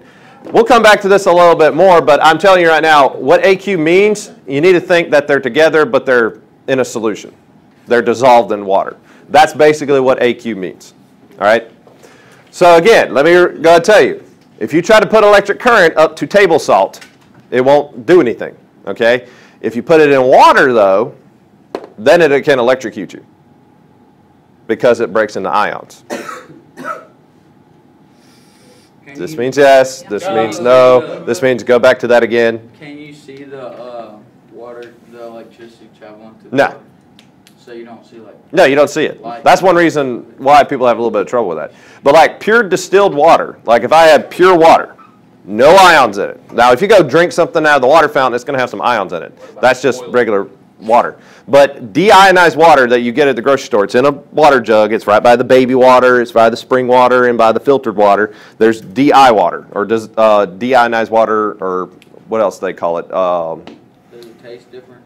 Speaker 1: We'll come back to this a little bit more, but I'm telling you right now, what AQ means, you need to think that they're together, but they're in a solution. They're dissolved in water. That's basically what AQ means. All right? So again, let me go ahead and tell you, if you try to put electric current up to table salt, it won't do anything. Okay? If you put it in water, though, then it can electrocute you because it breaks into ions. This means yes, this means no, this means go back to that again.
Speaker 2: Can you see the, uh, water, the electricity traveling through? the
Speaker 1: No.
Speaker 2: You don't see like,
Speaker 1: No, you don't see it. That's one reason why people have a little bit of trouble with that. But like pure distilled water, like if I had pure water, no ions in it. Now, if you go drink something out of the water fountain, it's going to have some ions in it. That's just regular water. But deionized water that you get at the grocery store, it's in a water jug. It's right by the baby water. It's by the spring water and by the filtered water. There's DI water or does uh, deionized water or what else they call it? Um,
Speaker 2: does it taste different?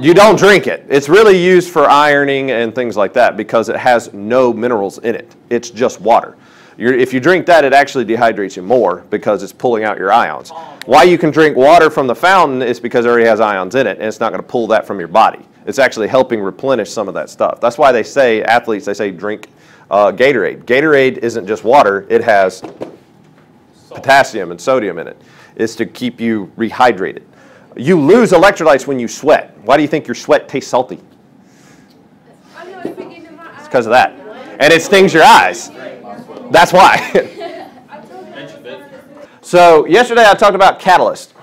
Speaker 1: You don't drink it. It's really used for ironing and things like that because it has no minerals in it. It's just water. You're, if you drink that, it actually dehydrates you more because it's pulling out your ions. Why you can drink water from the fountain is because it already has ions in it, and it's not going to pull that from your body. It's actually helping replenish some of that stuff. That's why they say, athletes, they say drink uh, Gatorade. Gatorade isn't just water, it has potassium and sodium in it. It's to keep you rehydrated. You lose electrolytes when you sweat. Why do you think your sweat tastes salty? It's because of that. And it stings your eyes. That's why. [laughs] so, yesterday I talked about catalyst.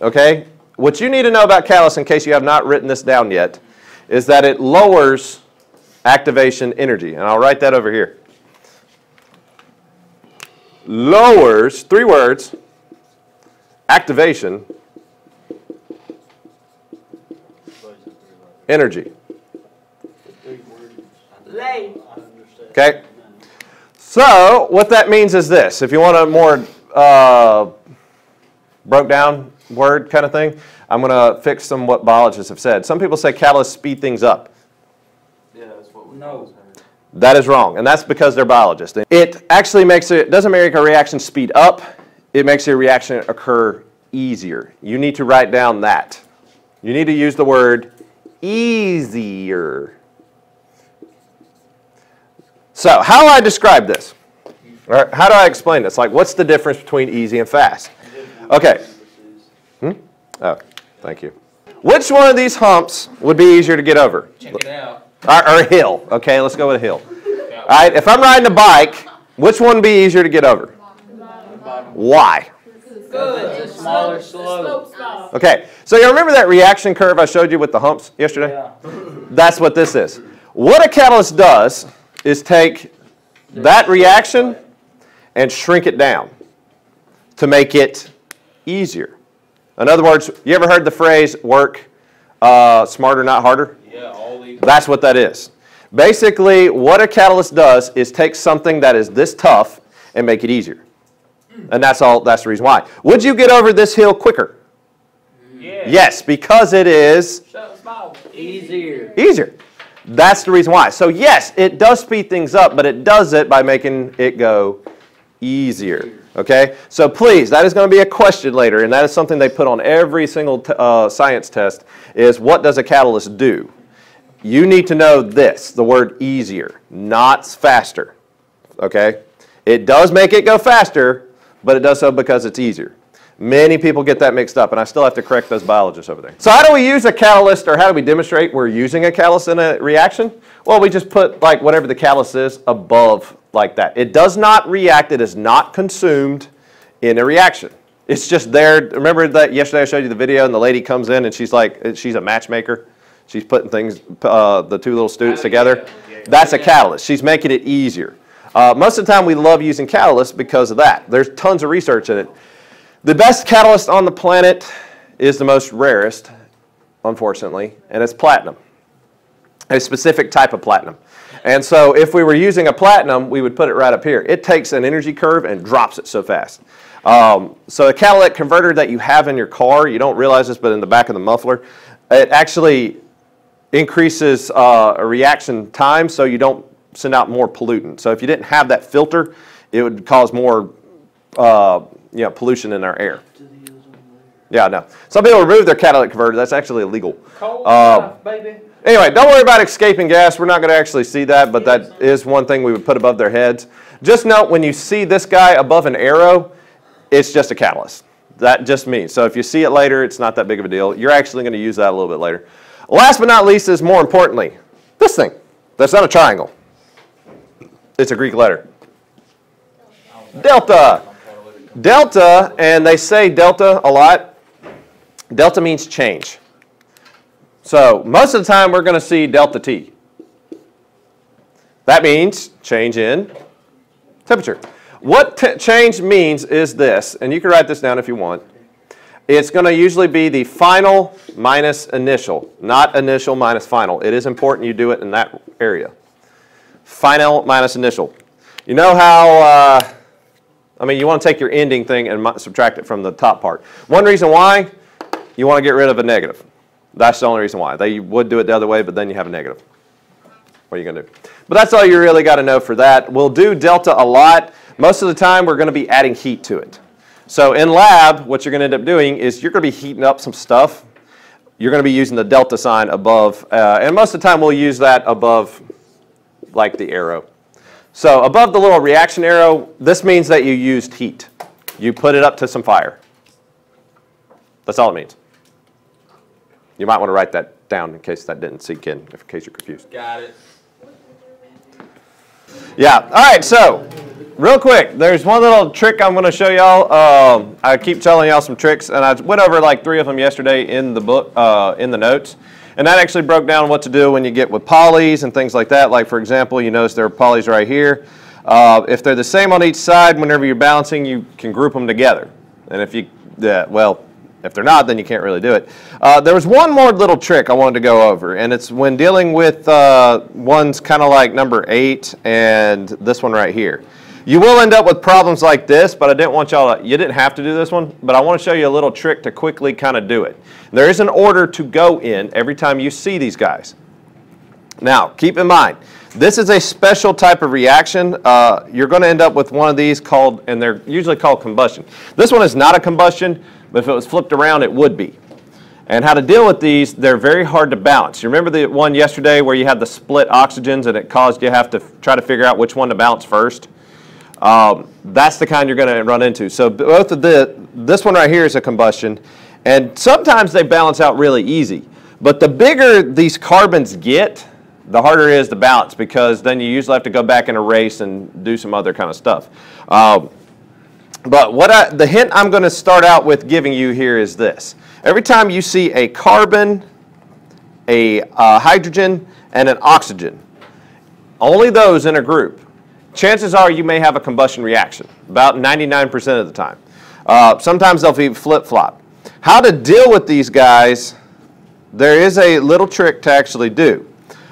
Speaker 1: Okay? What you need to know about catalyst, in case you have not written this down yet, is that it lowers activation energy. And I'll write that over here. Lowers, three words, activation energy. Okay? So, what that means is this. If you want a more uh, broke down word kind of thing, I'm going to fix some what biologists have said. Some people say catalysts speed things up.
Speaker 3: Yeah, that's what we
Speaker 2: No.
Speaker 3: always heard.
Speaker 1: That is wrong, and that's because they're biologists. It actually makes it, doesn't make a reaction speed up, it makes a reaction occur easier. You need to write down that. You need to use the word easier. So, how do I describe this? Or how do I explain this? Like, what's the difference between easy and fast? Okay. Hmm? Oh, thank you. Which one of these humps would be easier to get over?
Speaker 3: Check it out.
Speaker 1: Or, or a hill. Okay, let's go with a hill. All right, if I'm riding a bike, which one would be easier to get over? Why?
Speaker 2: Good, it's smaller slope.
Speaker 1: Okay, so you remember that reaction curve I showed you with the humps yesterday?
Speaker 2: Yeah. [laughs]
Speaker 1: That's what this is. What a catalyst does is take that reaction and shrink it down to make it easier. In other words, you ever heard the phrase work uh, smarter, not harder?
Speaker 3: Yeah, all these.
Speaker 1: That's what that is. Basically, what a catalyst does is take something that is this tough and make it easier. And that's all that's the reason why. Would you get over this hill quicker?
Speaker 2: Yeah.
Speaker 1: Yes, because it is
Speaker 2: Easier.
Speaker 1: easier. That's the reason why. So yes, it does speed things up, but it does it by making it go easier. Okay? So please, that is going to be a question later, and that is something they put on every single t- uh, science test is what does a catalyst do? You need to know this, the word easier, not faster. Okay? It does make it go faster, but it does so because it's easier. Many people get that mixed up, and I still have to correct those biologists over there. So, how do we use a catalyst, or how do we demonstrate we're using a catalyst in a reaction? Well, we just put like whatever the catalyst is above like that. It does not react, it is not consumed in a reaction. It's just there. Remember that yesterday I showed you the video, and the lady comes in and she's like, she's a matchmaker. She's putting things, uh, the two little students together. That's a catalyst. She's making it easier. Uh, most of the time, we love using catalysts because of that. There's tons of research in it. The best catalyst on the planet is the most rarest, unfortunately, and it's platinum, a specific type of platinum. And so, if we were using a platinum, we would put it right up here. It takes an energy curve and drops it so fast. Um, so, a catalytic converter that you have in your car, you don't realize this, but in the back of the muffler, it actually increases uh, a reaction time so you don't send out more pollutant. So if you didn't have that filter, it would cause more uh, you know, pollution in our air. Yeah, no. Some people remove their catalytic converter. That's actually illegal.
Speaker 2: Cold
Speaker 1: Uh,
Speaker 2: baby.
Speaker 1: Anyway, don't worry about escaping gas. We're not going to actually see that, but that is one thing we would put above their heads. Just note when you see this guy above an arrow, it's just a catalyst. That just means. So if you see it later, it's not that big of a deal. You're actually going to use that a little bit later. Last but not least is more importantly, this thing. That's not a triangle. It's a Greek letter. Delta. Delta, and they say delta a lot. Delta means change. So most of the time we're going to see delta T. That means change in temperature. What change means is this, and you can write this down if you want. It's going to usually be the final minus initial, not initial minus final. It is important you do it in that area. Final minus initial. You know how, uh, I mean, you want to take your ending thing and subtract it from the top part. One reason why, you want to get rid of a negative. That's the only reason why. They would do it the other way, but then you have a negative. What are you going to do? But that's all you really got to know for that. We'll do delta a lot. Most of the time, we're going to be adding heat to it. So in lab, what you're going to end up doing is you're going to be heating up some stuff. You're going to be using the delta sign above, uh, and most of the time we'll use that above like the arrow. So above the little reaction arrow, this means that you used heat. You put it up to some fire. That's all it means. You might want to write that down in case that didn't sink in, in case you're confused.
Speaker 3: Got it.
Speaker 1: Yeah. All right. So, real quick, there's one little trick I'm going to show y'all. Um, I keep telling y'all some tricks, and I went over like three of them yesterday in the book, uh, in the notes. And that actually broke down what to do when you get with polys and things like that. Like for example, you notice there are polys right here. Uh, if they're the same on each side, whenever you're balancing, you can group them together. And if you, yeah, well, if they're not, then you can't really do it. Uh, there was one more little trick I wanted to go over, and it's when dealing with uh, ones kind of like number eight and this one right here. You will end up with problems like this, but I didn't want y'all to, you didn't have to do this one, but I want to show you a little trick to quickly kind of do it. There is an order to go in every time you see these guys. Now, keep in mind, this is a special type of reaction. Uh, you're going to end up with one of these called, and they're usually called combustion. This one is not a combustion, but if it was flipped around, it would be. And how to deal with these, they're very hard to balance. You remember the one yesterday where you had the split oxygens and it caused you have to try to figure out which one to balance first? Um, that's the kind you're going to run into. So both of the, this one right here is a combustion, and sometimes they balance out really easy. But the bigger these carbons get, the harder it is to balance because then you usually have to go back and erase and do some other kind of stuff. Um, but what I, the hint I'm going to start out with giving you here is this. Every time you see a carbon, a uh, hydrogen, and an oxygen, only those in a group, chances are you may have a combustion reaction, about 99% of the time. Uh, sometimes they'll be flip-flop. How to deal with these guys, there is a little trick to actually do.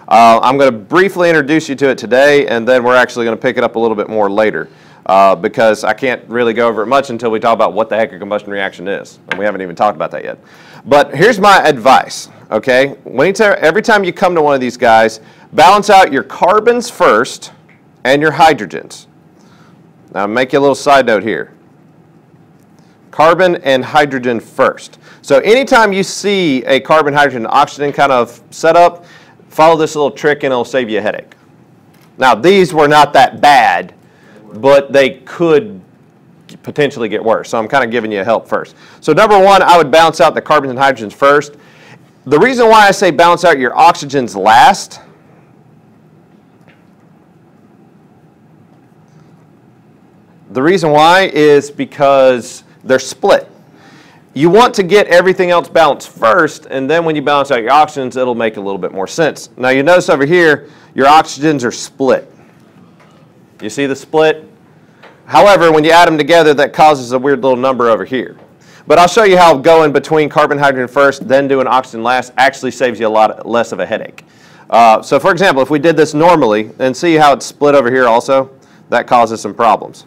Speaker 1: Uh, I'm going to briefly introduce you to it today, and then we're actually going to pick it up a little bit more later. Uh, because I can't really go over it much until we talk about what the heck a combustion reaction is. And we haven't even talked about that yet. But here's my advice, okay? every time you come to one of these guys, balance out your carbons first and your hydrogens. Now, make you a little side note here. Carbon and hydrogen first. So anytime you see a carbon, hydrogen, oxygen kind of setup, follow this little trick and it'll save you a headache. Now, these were not that bad but they could potentially get worse. So I'm kind of giving you help first. So number one, I would balance out the carbons and hydrogens first. The reason why I say balance out your oxygens last The reason why is because they're split. You want to get everything else balanced first, and then when you balance out your oxygens, it'll make a little bit more sense. Now you notice over here, your oxygens are split. You see the split? However, when you add them together, that causes a weird little number over here. But I'll show you how going between carbon hydrogen first, then doing oxygen last, actually saves you a lot less of a headache. Uh, so for example, if we did this normally, and see how it's split over here also, that causes some problems.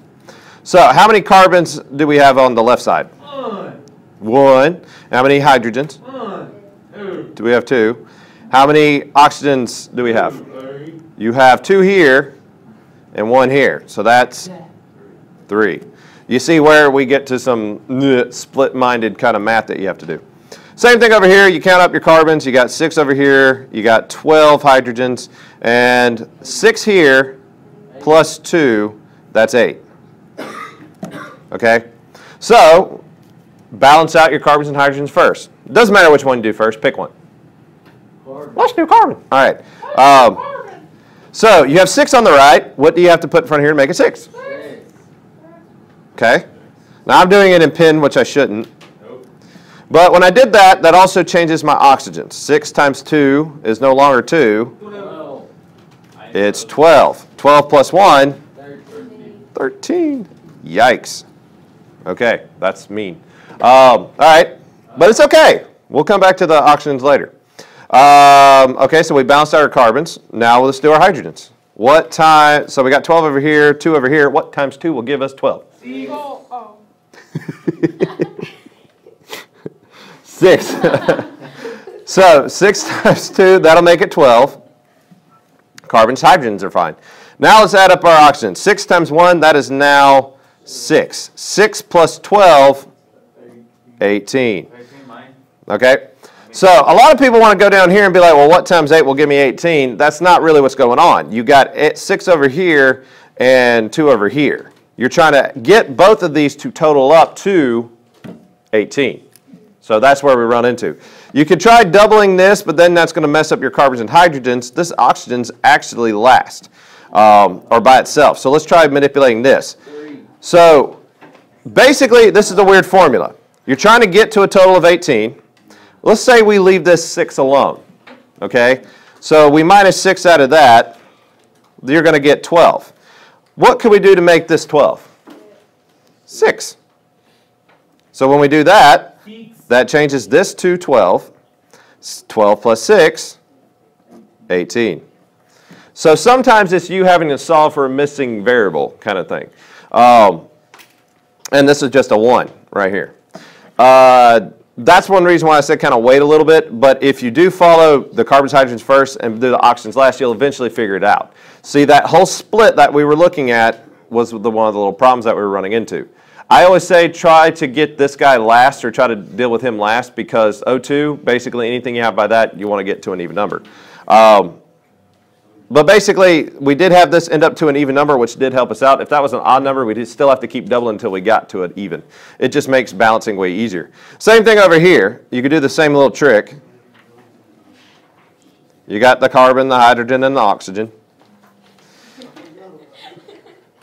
Speaker 1: So how many carbons do we have on the left side?
Speaker 3: One.
Speaker 1: One. How many hydrogens?
Speaker 3: One. Two.
Speaker 1: Do we have two? How many oxygens do we have?
Speaker 3: Three.
Speaker 1: You have two here, and one here. So that's three. You see where we get to some split-minded kind of math that you have to do. Same thing over here. You count up your carbons. You got six over here. You got 12 hydrogens. And six here plus two, that's eight. Okay? So, balance out your carbons and hydrogens first. It doesn't matter which one you do first. Pick one. Let's do carbon. All right. Um, so you have 6 on the right. What do you have to put in front of here to make it 6? Okay. Now I'm doing it in pen, which I shouldn't. But when I did that, that also changes my oxygens. 6 times 2 is no longer 2.
Speaker 3: Twelve.
Speaker 1: It's 12. 12 plus 1, 13. Yikes. Okay, that's mean. Um, all right, but it's okay. We'll come back to the oxygens later. Um, okay, so we balanced out our carbons. Now let's do our hydrogens. What time, so we got 12 over here, 2 over here. What times 2 will give us 12?
Speaker 4: Oh, oh.
Speaker 1: 6. [laughs] so 6 times 2, that'll make it 12. Carbons, hydrogens are fine. Now let's add up our oxygen. 6 times 1, that is now 6. 6 plus 12, 18. Okay? So a lot of people want to go down here and be like, well, what times 8 will give me 18? That's not really what's going on. You got 6 over here and 2 over here. You're trying to get both of these to total up to 18. So that's where we run into. You could try doubling this, but then that's going to mess up your carbons and hydrogens. This oxygen's actually last, um, or by itself. So let's try manipulating this. So basically, this is a weird formula. You're trying to get to a total of 18. Let's say we leave this 6 alone, okay? So we minus 6 out of that, you're going to get 12. What can we do to make this 12? 6. So when we do that, that changes this to 12. 12 plus 6, 18. So sometimes it's you having to solve for a missing variable kind of thing. Um, and this is just a 1 right here. Uh, that's one reason why I said kind of wait a little bit, but if you do follow the carbons, hydrogens first and do the oxygens last, you'll eventually figure it out. See, that whole split that we were looking at was the one of the little problems that we were running into. I always say try to get this guy last or try to deal with him last because O2, basically anything you have by that, you want to get to an even number. Um, but basically, we did have this end up to an even number, which did help us out. If that was an odd number, we'd still have to keep doubling until we got to an even. It just makes balancing way easier. Same thing over here. You could do the same little trick. You got the carbon, the hydrogen, and the oxygen.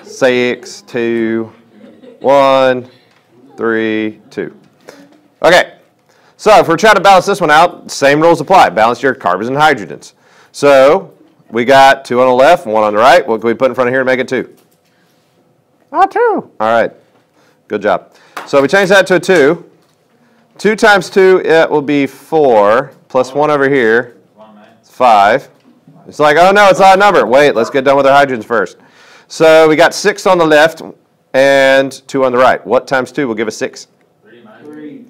Speaker 1: Six, two, one, three, two. Okay. So if we're trying to balance this one out, same rules apply. Balance your carbons and hydrogens. So we got two on the left, one on the right. What can we put in front of here to make it two? Ah, two. All right. Good job. So we change that to a two. Two times two, it will be four, plus one over here, it's five. It's like, oh no, it's odd number. Wait, let's get done with our hydrogens first. So we got six on the left and two on the right. What times two will give us six?
Speaker 3: Three.
Speaker 2: Three.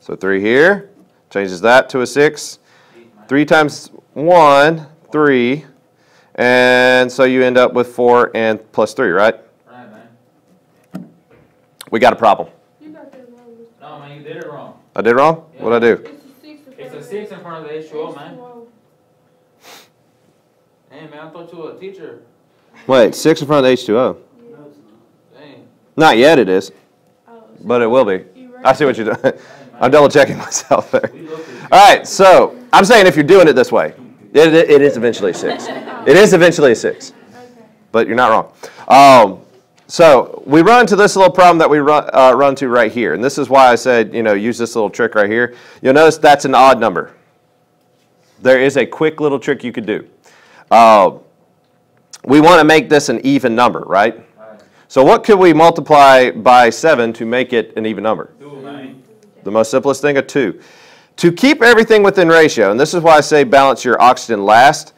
Speaker 1: So three here, changes that to a six. Three times one, three. And so you end up with four and plus three, right?
Speaker 3: Right, man.
Speaker 1: We got a problem.
Speaker 4: You got that wrong.
Speaker 3: No, man, you did it wrong.
Speaker 1: I did wrong? What'd I do?
Speaker 4: It's a six. in front of
Speaker 3: six in front the H2O, man. Hey, man, I thought you were a teacher.
Speaker 1: Wait, six in front of the H2O.
Speaker 2: No, it's not.
Speaker 3: Dang.
Speaker 4: Not
Speaker 1: yet it is,
Speaker 4: Oh, so
Speaker 1: but it will be. I see what you're doing. I'm double checking [laughs] myself there.
Speaker 3: We looked at
Speaker 1: All right, so I'm saying if you're doing it this way, it, it, is eventually a six. It is eventually a six, but you're not wrong. Um, so we run to this little problem that we run, uh, run to right here, and this is why I said, you know, use this little trick right here. You'll notice that's an odd number. There is a quick little trick you could do. Uh, we want to make this an even number, right?
Speaker 3: Right.
Speaker 1: So what could we multiply by 7 to make it an even number?
Speaker 3: Two.
Speaker 1: The most simplest thing, a 2. To keep everything within ratio, and this is why I say balance your oxygen last,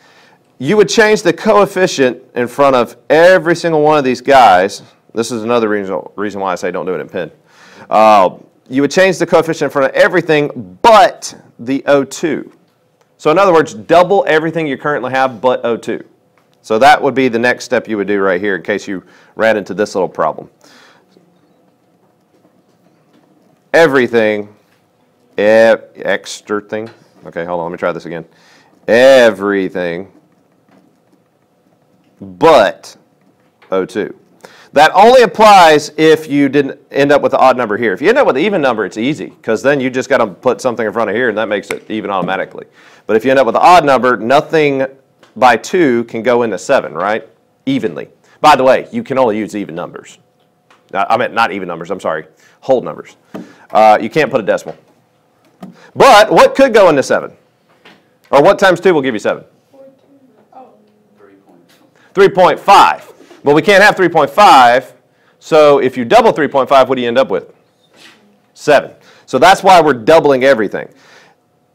Speaker 1: you would change the coefficient in front of every single one of these guys. This is another reason, reason why I say don't do it in pen. Uh, you would change the coefficient in front of everything but the O2. So in other words, double everything you currently have but O2. So that would be the next step you would do right here in case you ran into this little problem. Everything, e- extra thing. Okay, hold on, let me try this again. Everything but O2. That only applies if you didn't end up with an odd number here. If you end up with an even number, it's easy because then you just got to put something in front of here and that makes it even automatically. But if you end up with an odd number, nothing by 2 can go into 7, right? Evenly. By the way, you can only use even numbers. I meant not even numbers, I'm sorry, whole numbers. Uh, you can't put a decimal. But what could go into 7? Or what times 2 will give you 7?
Speaker 4: Fourteen. Oh,
Speaker 2: Three point.
Speaker 1: 3.5. But we can't have 3.5, so if you double 3.5, what do you end up with? 7. So that's why we're doubling everything.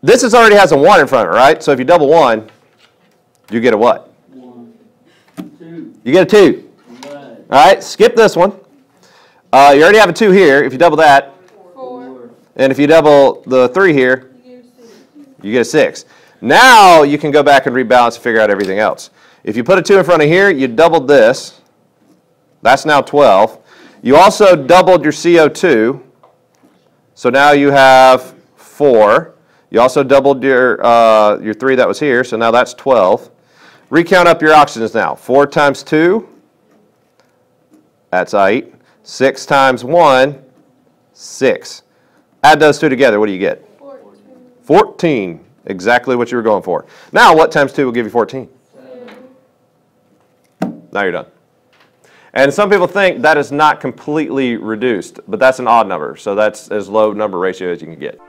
Speaker 1: This is already has a 1 in front of it, right? So if you double 1, you get a what?
Speaker 2: One. Two.
Speaker 1: You get a 2. All right, skip this one. Uh, you already have a 2 here. If you double that. And if you double the 3 here,
Speaker 4: You get a six.
Speaker 1: you get a 6. Now you can go back and rebalance and figure out everything else. If you put a 2 in front of here, you doubled this. That's now 12. You also doubled your CO2. So now you have 4. You also doubled your, uh, your 3 that was here, so now that's 12. Recount up your oxygens now. 4 times 2, that's 8. 6 times 1, 6. Add those two together, what do you get?
Speaker 4: Fourteen.
Speaker 1: 14. Exactly what you were going for. Now, what times 2 will give you 14? Now you're done. And some people think that is not completely reduced, but that's an odd number, so that's as low number ratio as you can get.